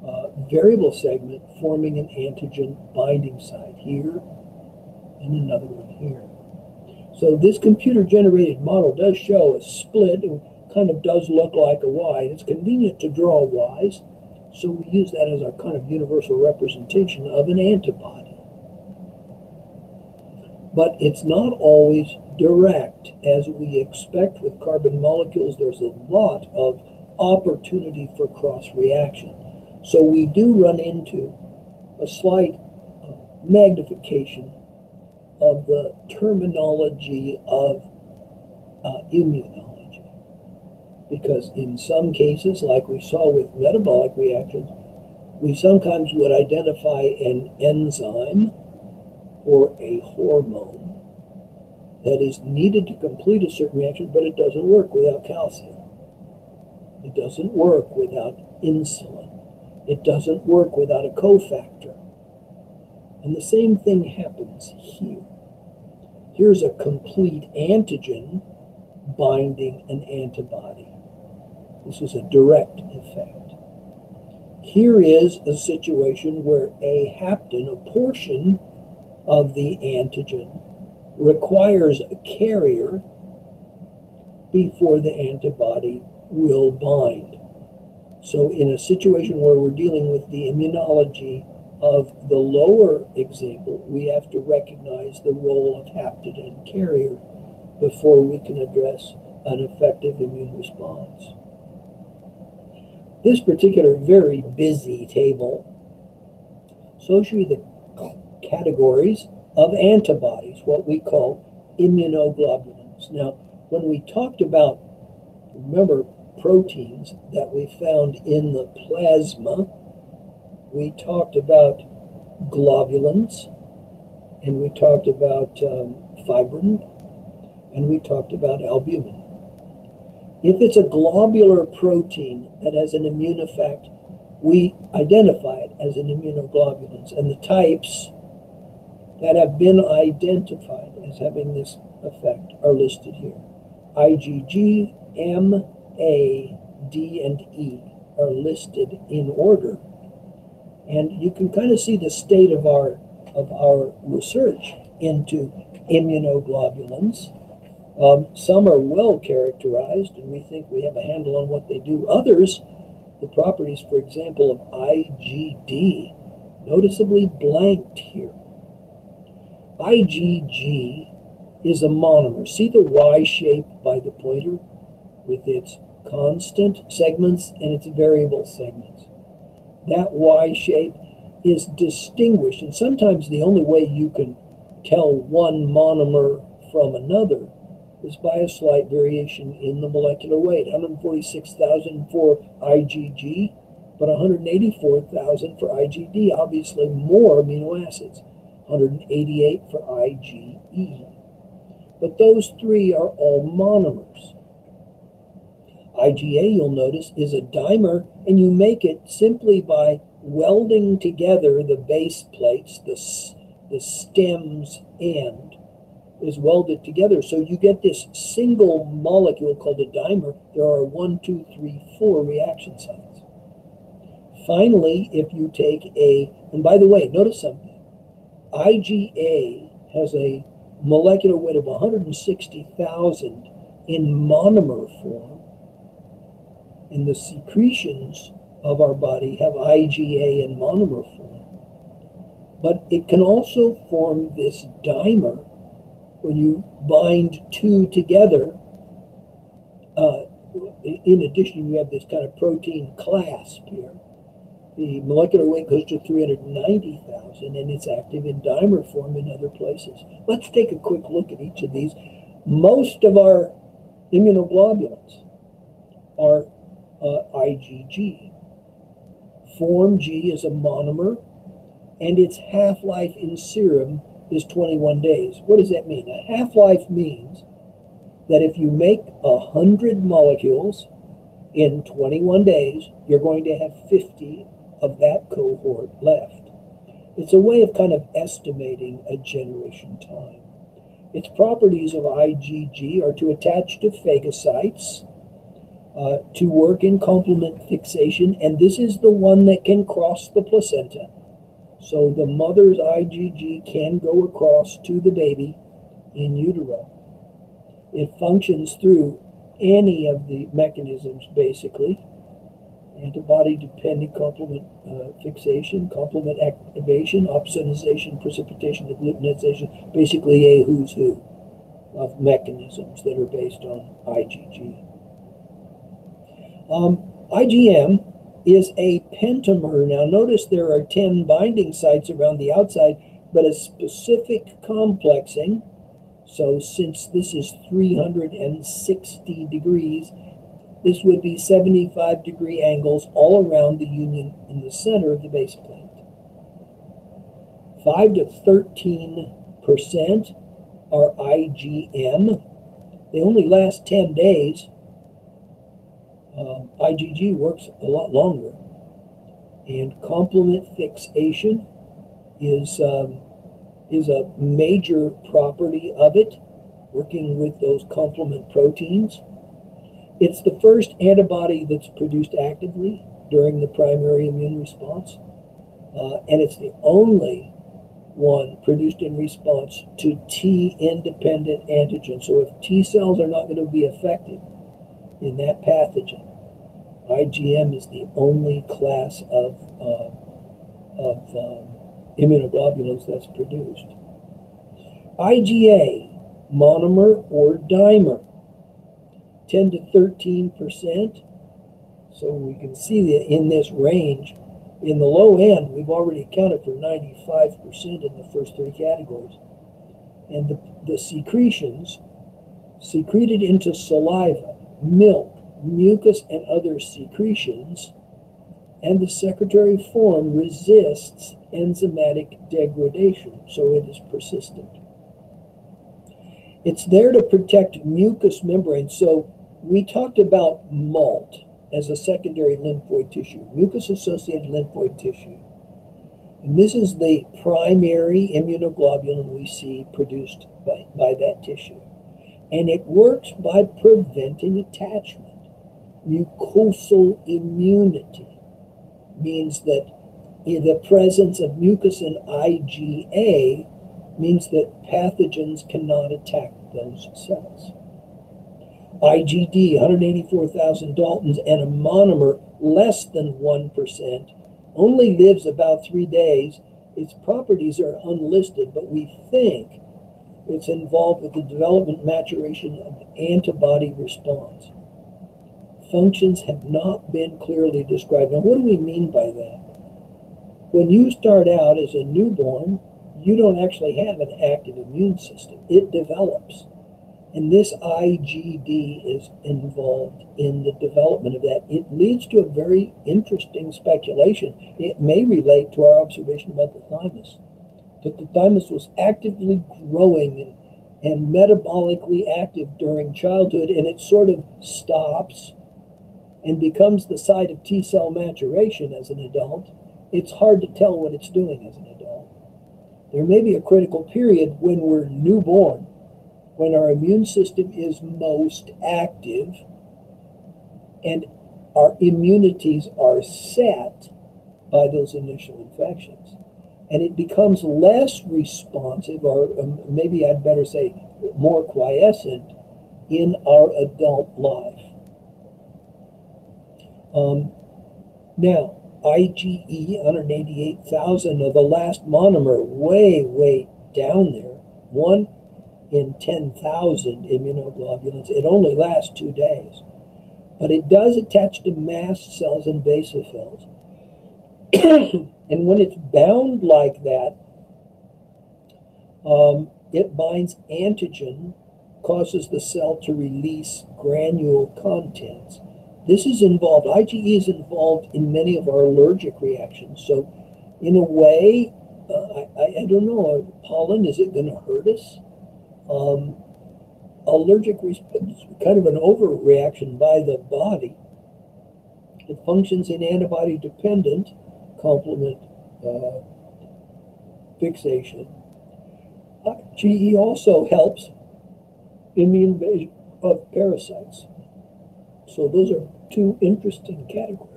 uh, variable segment forming an antigen binding site here and another one here. So this computer generated model does show a split kind of does look like a Y. It's convenient to draw Ys, so we use that as our kind of universal representation of an antibody. But it's not always direct as we expect with carbon molecules. There's a lot of opportunity for cross reaction. So we do run into a slight uh, magnification of the terminology of uh, immunology. Because in some cases, like we saw with metabolic reactions, we sometimes would identify an enzyme or a hormone that is needed to complete a certain reaction, but it doesn't work without calcium. It doesn't work without insulin. It doesn't work without a cofactor. And the same thing happens here. Here's a complete antigen binding an antibody. This is a direct effect. Here is a situation where a hapten, a portion of the antigen, requires a carrier before the antibody will bind. So, in a situation where we're dealing with the immunology of the lower example, we have to recognize the role of hapten and carrier before we can address an effective immune response. This particular very busy table shows you the categories of antibodies, what we call immunoglobulins. Now, when we talked about, remember, proteins that we found in the plasma, we talked about globulins, and we talked about um, fibrin, and we talked about albumin. If it's a globular protein that has an immune effect, we identify it as an immunoglobulins. And the types that have been identified as having this effect are listed here. IgG, M, A, D, and E are listed in order. And you can kind of see the state of our of our research into immunoglobulins. Um, some are well characterized, and we think we have a handle on what they do. Others, the properties, for example, of IgD, noticeably blanked here. IgG is a monomer. See the Y shape by the pointer with its constant segments and its variable segments. That Y shape is distinguished, and sometimes the only way you can tell one monomer from another is by a slight variation in the molecular weight. 146,000 for IgG, but 184,000 for IgD, obviously more amino acids. 188 for IgE. But those three are all monomers. IgA, you'll notice, is a dimer, and you make it simply by welding together the base plates, the, the stems end, is welded together. So you get this single molecule called a dimer. There are one, two, three, four reaction sites. Finally, if you take a, and by the way, notice something. IgA has a molecular weight of 160,000 in monomer form, and the secretions of our body have IgA in monomer form. But it can also form this dimer when you bind two together, uh, in addition, you have this kind of protein clasp here. The molecular weight goes to 390,000 and it's active in dimer form in other places. Let's take a quick look at each of these. Most of our immunoglobulins are uh, IgG. Form G is a monomer and its half-life in serum is 21 days. What does that mean? A half-life means that if you make 100 molecules in 21 days, you're going to have 50 of that cohort left. It's a way of kind of estimating a generation time. Its properties of IgG are to attach to phagocytes, uh, to work in complement fixation, and this is the one that can cross the placenta so the mother's IgG can go across to the baby in utero. It functions through any of the mechanisms, basically. Antibody-dependent complement uh, fixation, complement activation, opsonization, precipitation, agglutination, basically a who's who of mechanisms that are based on IgG. Um, IgM is a pentamer. Now notice there are 10 binding sites around the outside, but a specific complexing. So since this is 360 degrees, this would be 75 degree angles all around the union in the center of the base plate. 5 to 13 percent are IgM. They only last 10 days, uh, IgG works a lot longer. And complement fixation is, um, is a major property of it, working with those complement proteins. It's the first antibody that's produced actively during the primary immune response. Uh, and it's the only one produced in response to T independent antigen. So if T cells are not going to be affected in that pathogen, IgM is the only class of, uh, of um, immunoglobulins that's produced. IgA, monomer or dimer, 10 to 13 percent. So we can see that in this range, in the low end, we've already accounted for 95% in the first three categories. And the, the secretions secreted into saliva, milk, mucus, and other secretions, and the secretory form resists enzymatic degradation, so it is persistent. It's there to protect mucous membranes. So we talked about MALT as a secondary lymphoid tissue, mucus associated lymphoid tissue. And this is the primary immunoglobulin we see produced by, by that tissue. And it works by preventing attachment. Mucosal immunity means that in the presence of mucus and IgA means that pathogens cannot attack those cells. IgD, 184,000 Daltons, and a monomer less than 1%, only lives about three days. Its properties are unlisted, but we think it's involved with the development maturation of antibody response. Functions have not been clearly described. Now, what do we mean by that? When you start out as a newborn, you don't actually have an active immune system. It develops. And this IgD is involved in the development of that. It leads to a very interesting speculation. It may relate to our observation about the thymus, that the thymus was actively growing and, and metabolically active during childhood, and it sort of stops and becomes the site of T cell maturation as an adult. It's hard to tell what it's doing as an adult. There may be a critical period when we're newborn when our immune system is most active and our immunities are set by those initial infections. And it becomes less responsive, or um, maybe I'd better say more quiescent, in our adult life. Um, now, IgE, 188,000 of the last monomer, way, way down there. One in 10,000 immunoglobulins. It only lasts two days. But it does attach to mast cells and basophils. and when it's bound like that, um, it binds antigen, causes the cell to release granule contents. This is involved, IgE is involved in many of our allergic reactions. So, in a way, uh, I, I don't know, pollen, is it going to hurt us? um, allergic response, kind of an overreaction by the body. It functions in antibody dependent complement uh, fixation. GE also helps in the invasion of parasites. So those are two interesting categories.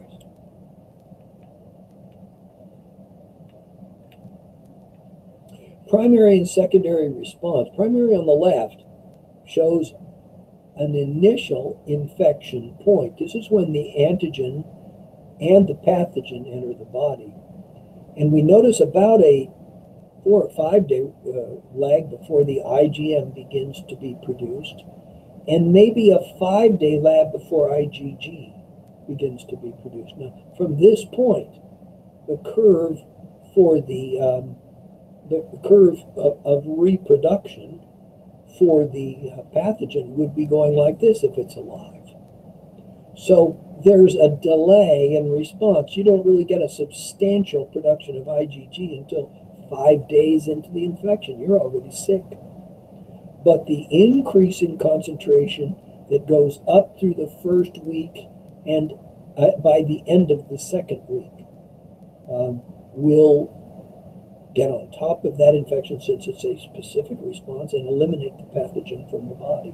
Primary and secondary response. Primary on the left shows an initial infection point. This is when the antigen and the pathogen enter the body. And we notice about a four or five day uh, lag before the IgM begins to be produced, and maybe a five day lag before IgG begins to be produced. Now, from this point, the curve for the um, the curve of, of reproduction for the uh, pathogen would be going like this if it's alive. So there's a delay in response. You don't really get a substantial production of IgG until five days into the infection. You're already sick. But the increase in concentration that goes up through the first week and uh, by the end of the second week um, will get on top of that infection since it's a specific response and eliminate the pathogen from the body.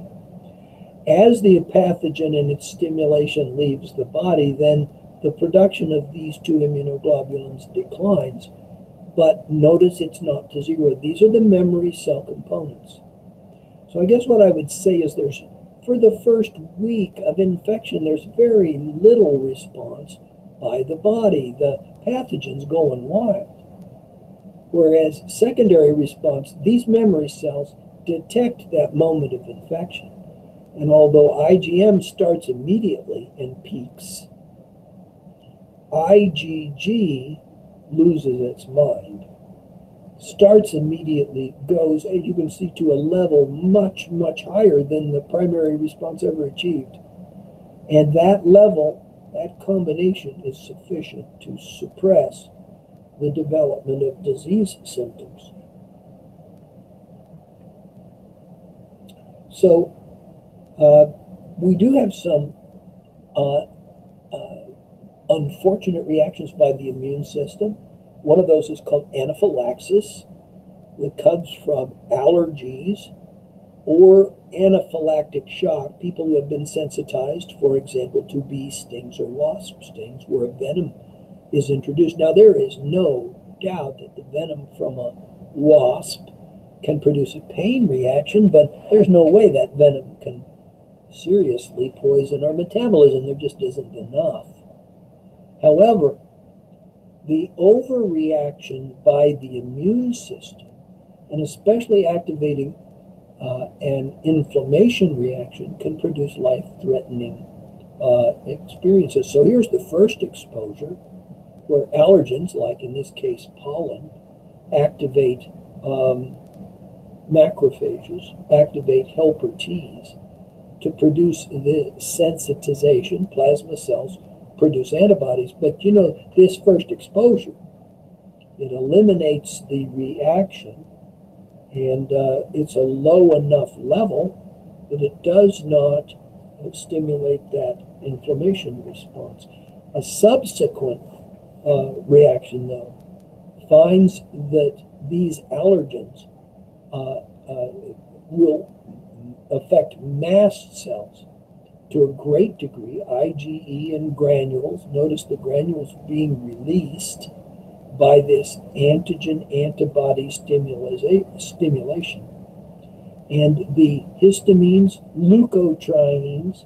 As the pathogen and its stimulation leaves the body, then the production of these two immunoglobulins declines. But notice it's not to zero. These are the memory cell components. So I guess what I would say is there's, for the first week of infection, there's very little response by the body. The pathogen's going wild. Whereas secondary response, these memory cells detect that moment of infection. And although IgM starts immediately and peaks, IgG loses its mind, starts immediately, goes, as you can see, to a level much, much higher than the primary response ever achieved. And that level, that combination is sufficient to suppress the development of disease symptoms. So, uh, we do have some uh, uh, unfortunate reactions by the immune system. One of those is called anaphylaxis, that comes from allergies or anaphylactic shock. People who have been sensitized, for example, to bee stings or wasp stings, where a venom is introduced. Now, there is no doubt that the venom from a wasp can produce a pain reaction, but there's no way that venom can seriously poison our metabolism. There just isn't enough. However, the overreaction by the immune system, and especially activating uh, an inflammation reaction, can produce life threatening uh, experiences. So here's the first exposure where allergens, like in this case pollen, activate um, macrophages, activate helper T's to produce the sensitization, plasma cells produce antibodies. But you know, this first exposure, it eliminates the reaction and uh, it's a low enough level that it does not stimulate that inflammation response. A subsequent uh, reaction, though, finds that these allergens uh, uh, will affect mast cells to a great degree, IgE and granules. Notice the granules being released by this antigen antibody stimulation. And the histamines, leukotrienes,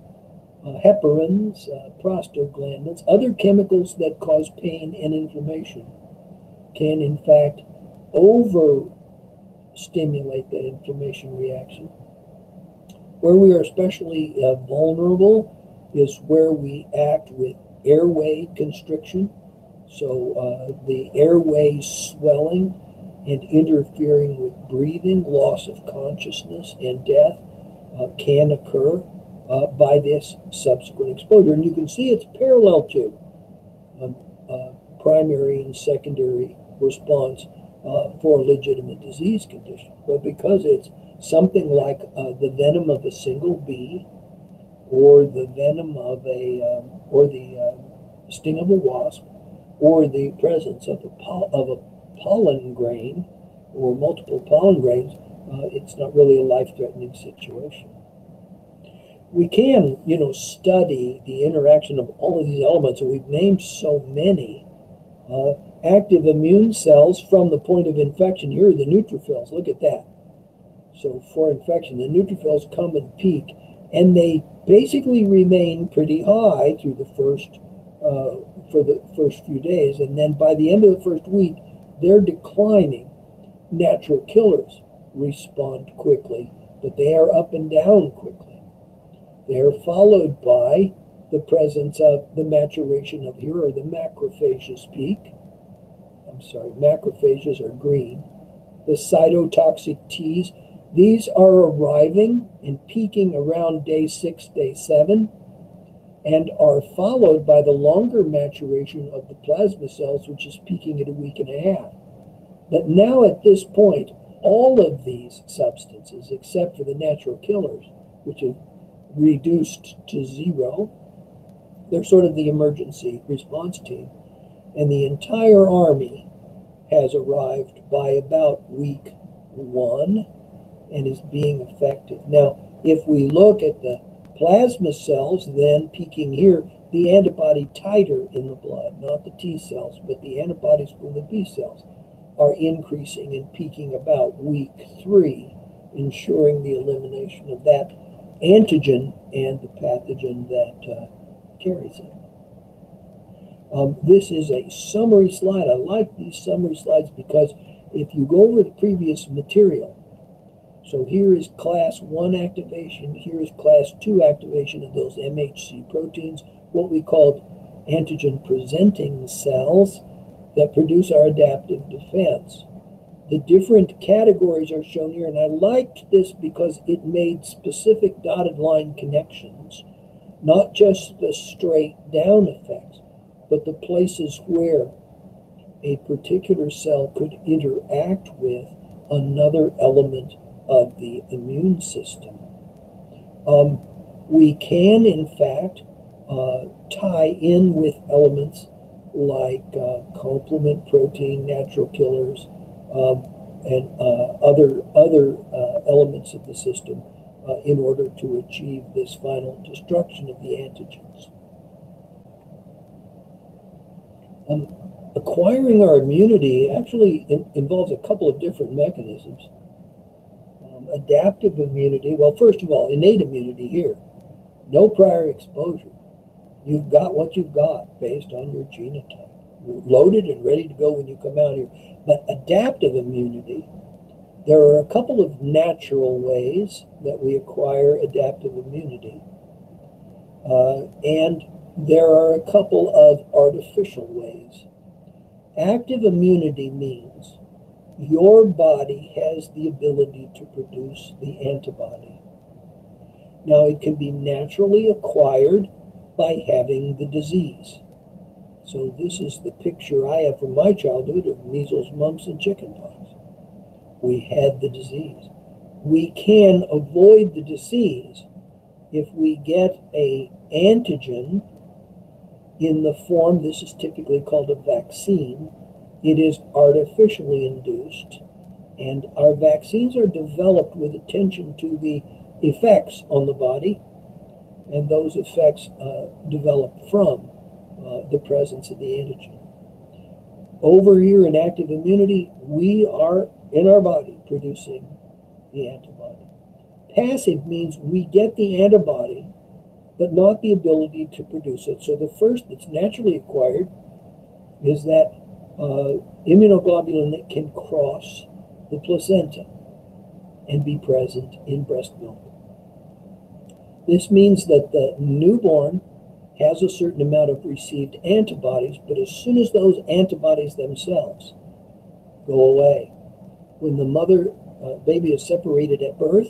uh, heparins, uh, prostaglandins, other chemicals that cause pain and inflammation can in fact over stimulate that inflammation reaction. Where we are especially uh, vulnerable is where we act with airway constriction. So uh, the airway swelling and interfering with breathing, loss of consciousness, and death uh, can occur uh, by this subsequent exposure. And you can see it's parallel to um, uh, primary and secondary response uh, for a legitimate disease condition. But because it's something like uh, the venom of a single bee or the venom of a, um, or the uh, sting of a wasp or the presence of a, po- of a pollen grain or multiple pollen grains, uh, it's not really a life-threatening situation we can, you know, study the interaction of all of these elements, and we've named so many uh, active immune cells from the point of infection. Here are the neutrophils. Look at that. So for infection, the neutrophils come and peak, and they basically remain pretty high through the first uh, for the first few days, and then by the end of the first week, they're declining. Natural killers respond quickly, but they are up and down quickly. They're followed by the presence of the maturation of here are the macrophages peak. I'm sorry, macrophages are green. The cytotoxic T's, these are arriving and peaking around day six, day seven, and are followed by the longer maturation of the plasma cells, which is peaking at a week and a half. But now at this point, all of these substances, except for the natural killers, which have reduced to zero. They're sort of the emergency response team. And the entire army has arrived by about week one and is being effective. Now, if we look at the plasma cells, then peaking here, the antibody titer in the blood, not the T cells, but the antibodies from the B cells, are increasing and peaking about week three, ensuring the elimination of that antigen and the pathogen that uh, carries it. Um, this is a summary slide. I like these summary slides because if you go over the previous material, so here is class 1 activation, here is class 2 activation of those MHC proteins, what we called antigen presenting cells that produce our adaptive defense. The different categories are shown here, and I liked this because it made specific dotted line connections, not just the straight down effects, but the places where a particular cell could interact with another element of the immune system. Um, we can, in fact, uh, tie in with elements like uh, complement protein, natural killers, um, and uh, other other uh, elements of the system uh, in order to achieve this final destruction of the antigens. Um, acquiring our immunity actually in, involves a couple of different mechanisms. Adaptive immunity, well, first of all, innate immunity here, no prior exposure. You've got what you've got based on your genotype. You're loaded and ready to go when you come out here. But adaptive immunity, there are a couple of natural ways that we acquire adaptive immunity. Uh, and there are a couple of artificial ways. Active immunity means your body has the ability to produce the antibody. Now, it can be naturally acquired by having the disease. So this is the picture I have from my childhood of measles, mumps, and chickenpox. We had the disease. We can avoid the disease if we get a antigen in the form, this is typically called a vaccine. It is artificially induced, and our vaccines are developed with attention to the effects on the body and those effects uh, develop from uh, the presence of the antigen. Over here in active immunity, we are in our body producing the antibody. Passive means we get the antibody, but not the ability to produce it. So the first that's naturally acquired is that uh, immunoglobulin that can cross the placenta and be present in breast milk. This means that the newborn has a certain amount of received antibodies, but as soon as those antibodies themselves go away, when the mother uh, baby is separated at birth,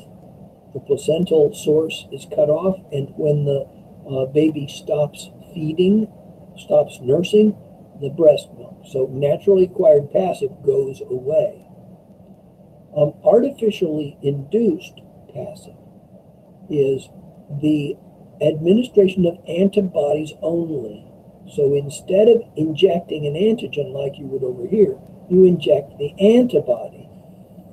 the placental source is cut off, and when the uh, baby stops feeding, stops nursing, the breast milk. So naturally acquired passive goes away. Um, artificially induced passive is the administration of antibodies only. So instead of injecting an antigen like you would over here, you inject the antibody.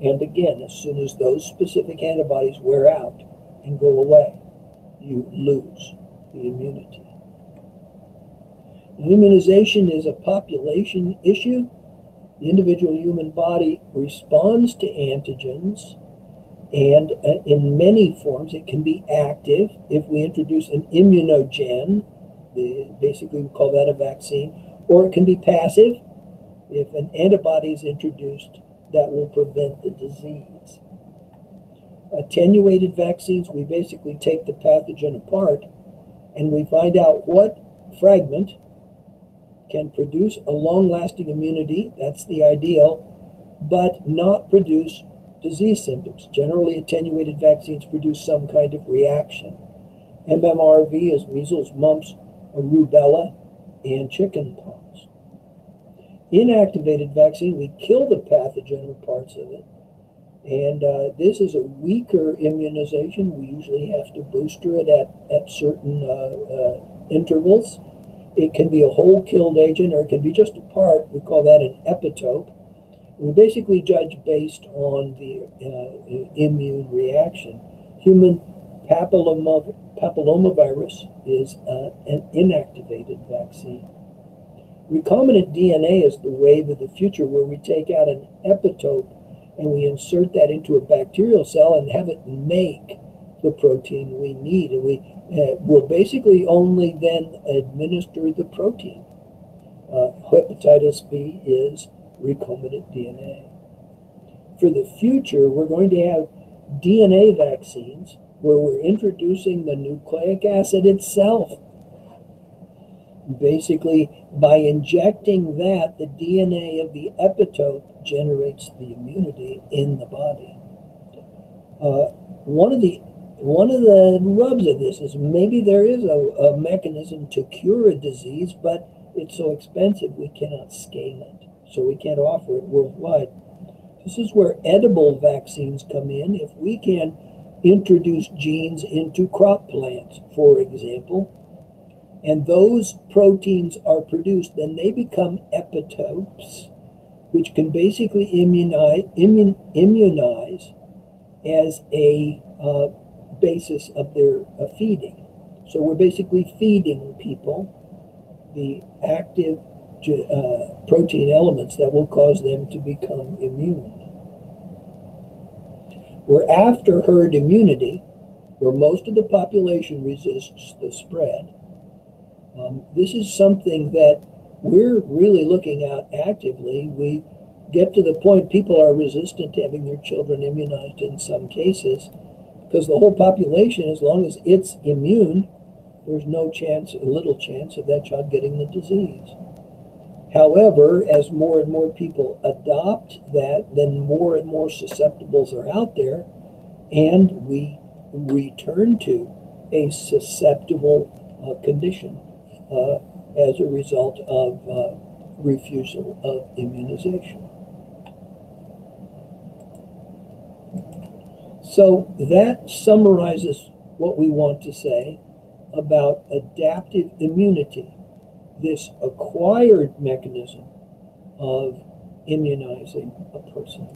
And again, as soon as those specific antibodies wear out and go away, you lose the immunity. Immunization is a population issue. The individual human body responds to antigens and uh, in many forms, it can be active if we introduce an immunogen, basically we call that a vaccine, or it can be passive if an antibody is introduced that will prevent the disease. Attenuated vaccines, we basically take the pathogen apart and we find out what fragment can produce a long lasting immunity, that's the ideal, but not produce disease symptoms. Generally, attenuated vaccines produce some kind of reaction. MMRV is measles, mumps, rubella, and chickenpox. Inactivated vaccine, we kill the pathogen or parts of it. And uh, this is a weaker immunization. We usually have to booster it at, at certain uh, uh, intervals. It can be a whole killed agent or it can be just a part. We call that an epitope we basically judge based on the uh, immune reaction. Human papilloma, papillomavirus is uh, an inactivated vaccine. Recombinant DNA is the wave of the future where we take out an epitope and we insert that into a bacterial cell and have it make the protein we need. And we uh, will basically only then administer the protein. Uh, hepatitis B is recombinant DNA. For the future, we're going to have DNA vaccines where we're introducing the nucleic acid itself. Basically, by injecting that, the DNA of the epitope generates the immunity in the body. Uh, one of the one of the rubs of this is maybe there is a, a mechanism to cure a disease, but it's so expensive we cannot scale it, so we can't offer it worldwide. This is where edible vaccines come in. If we can introduce genes into crop plants, for example, and those proteins are produced, then they become epitopes, which can basically immunize, immun, immunize as a uh, basis of their uh, feeding. So we're basically feeding people the active uh, protein elements that will cause them to become immune. We're after herd immunity, where most of the population resists the spread. Um, this is something that we're really looking at actively. We get to the point people are resistant to having their children immunized in some cases because the whole population, as long as it's immune, there's no chance, little chance of that child getting the disease. However, as more and more people adopt that, then more and more susceptibles are out there, and we return to a susceptible uh, condition uh, as a result of uh, refusal of immunization. So that summarizes what we want to say about adaptive immunity, this acquired mechanism of immunizing a person.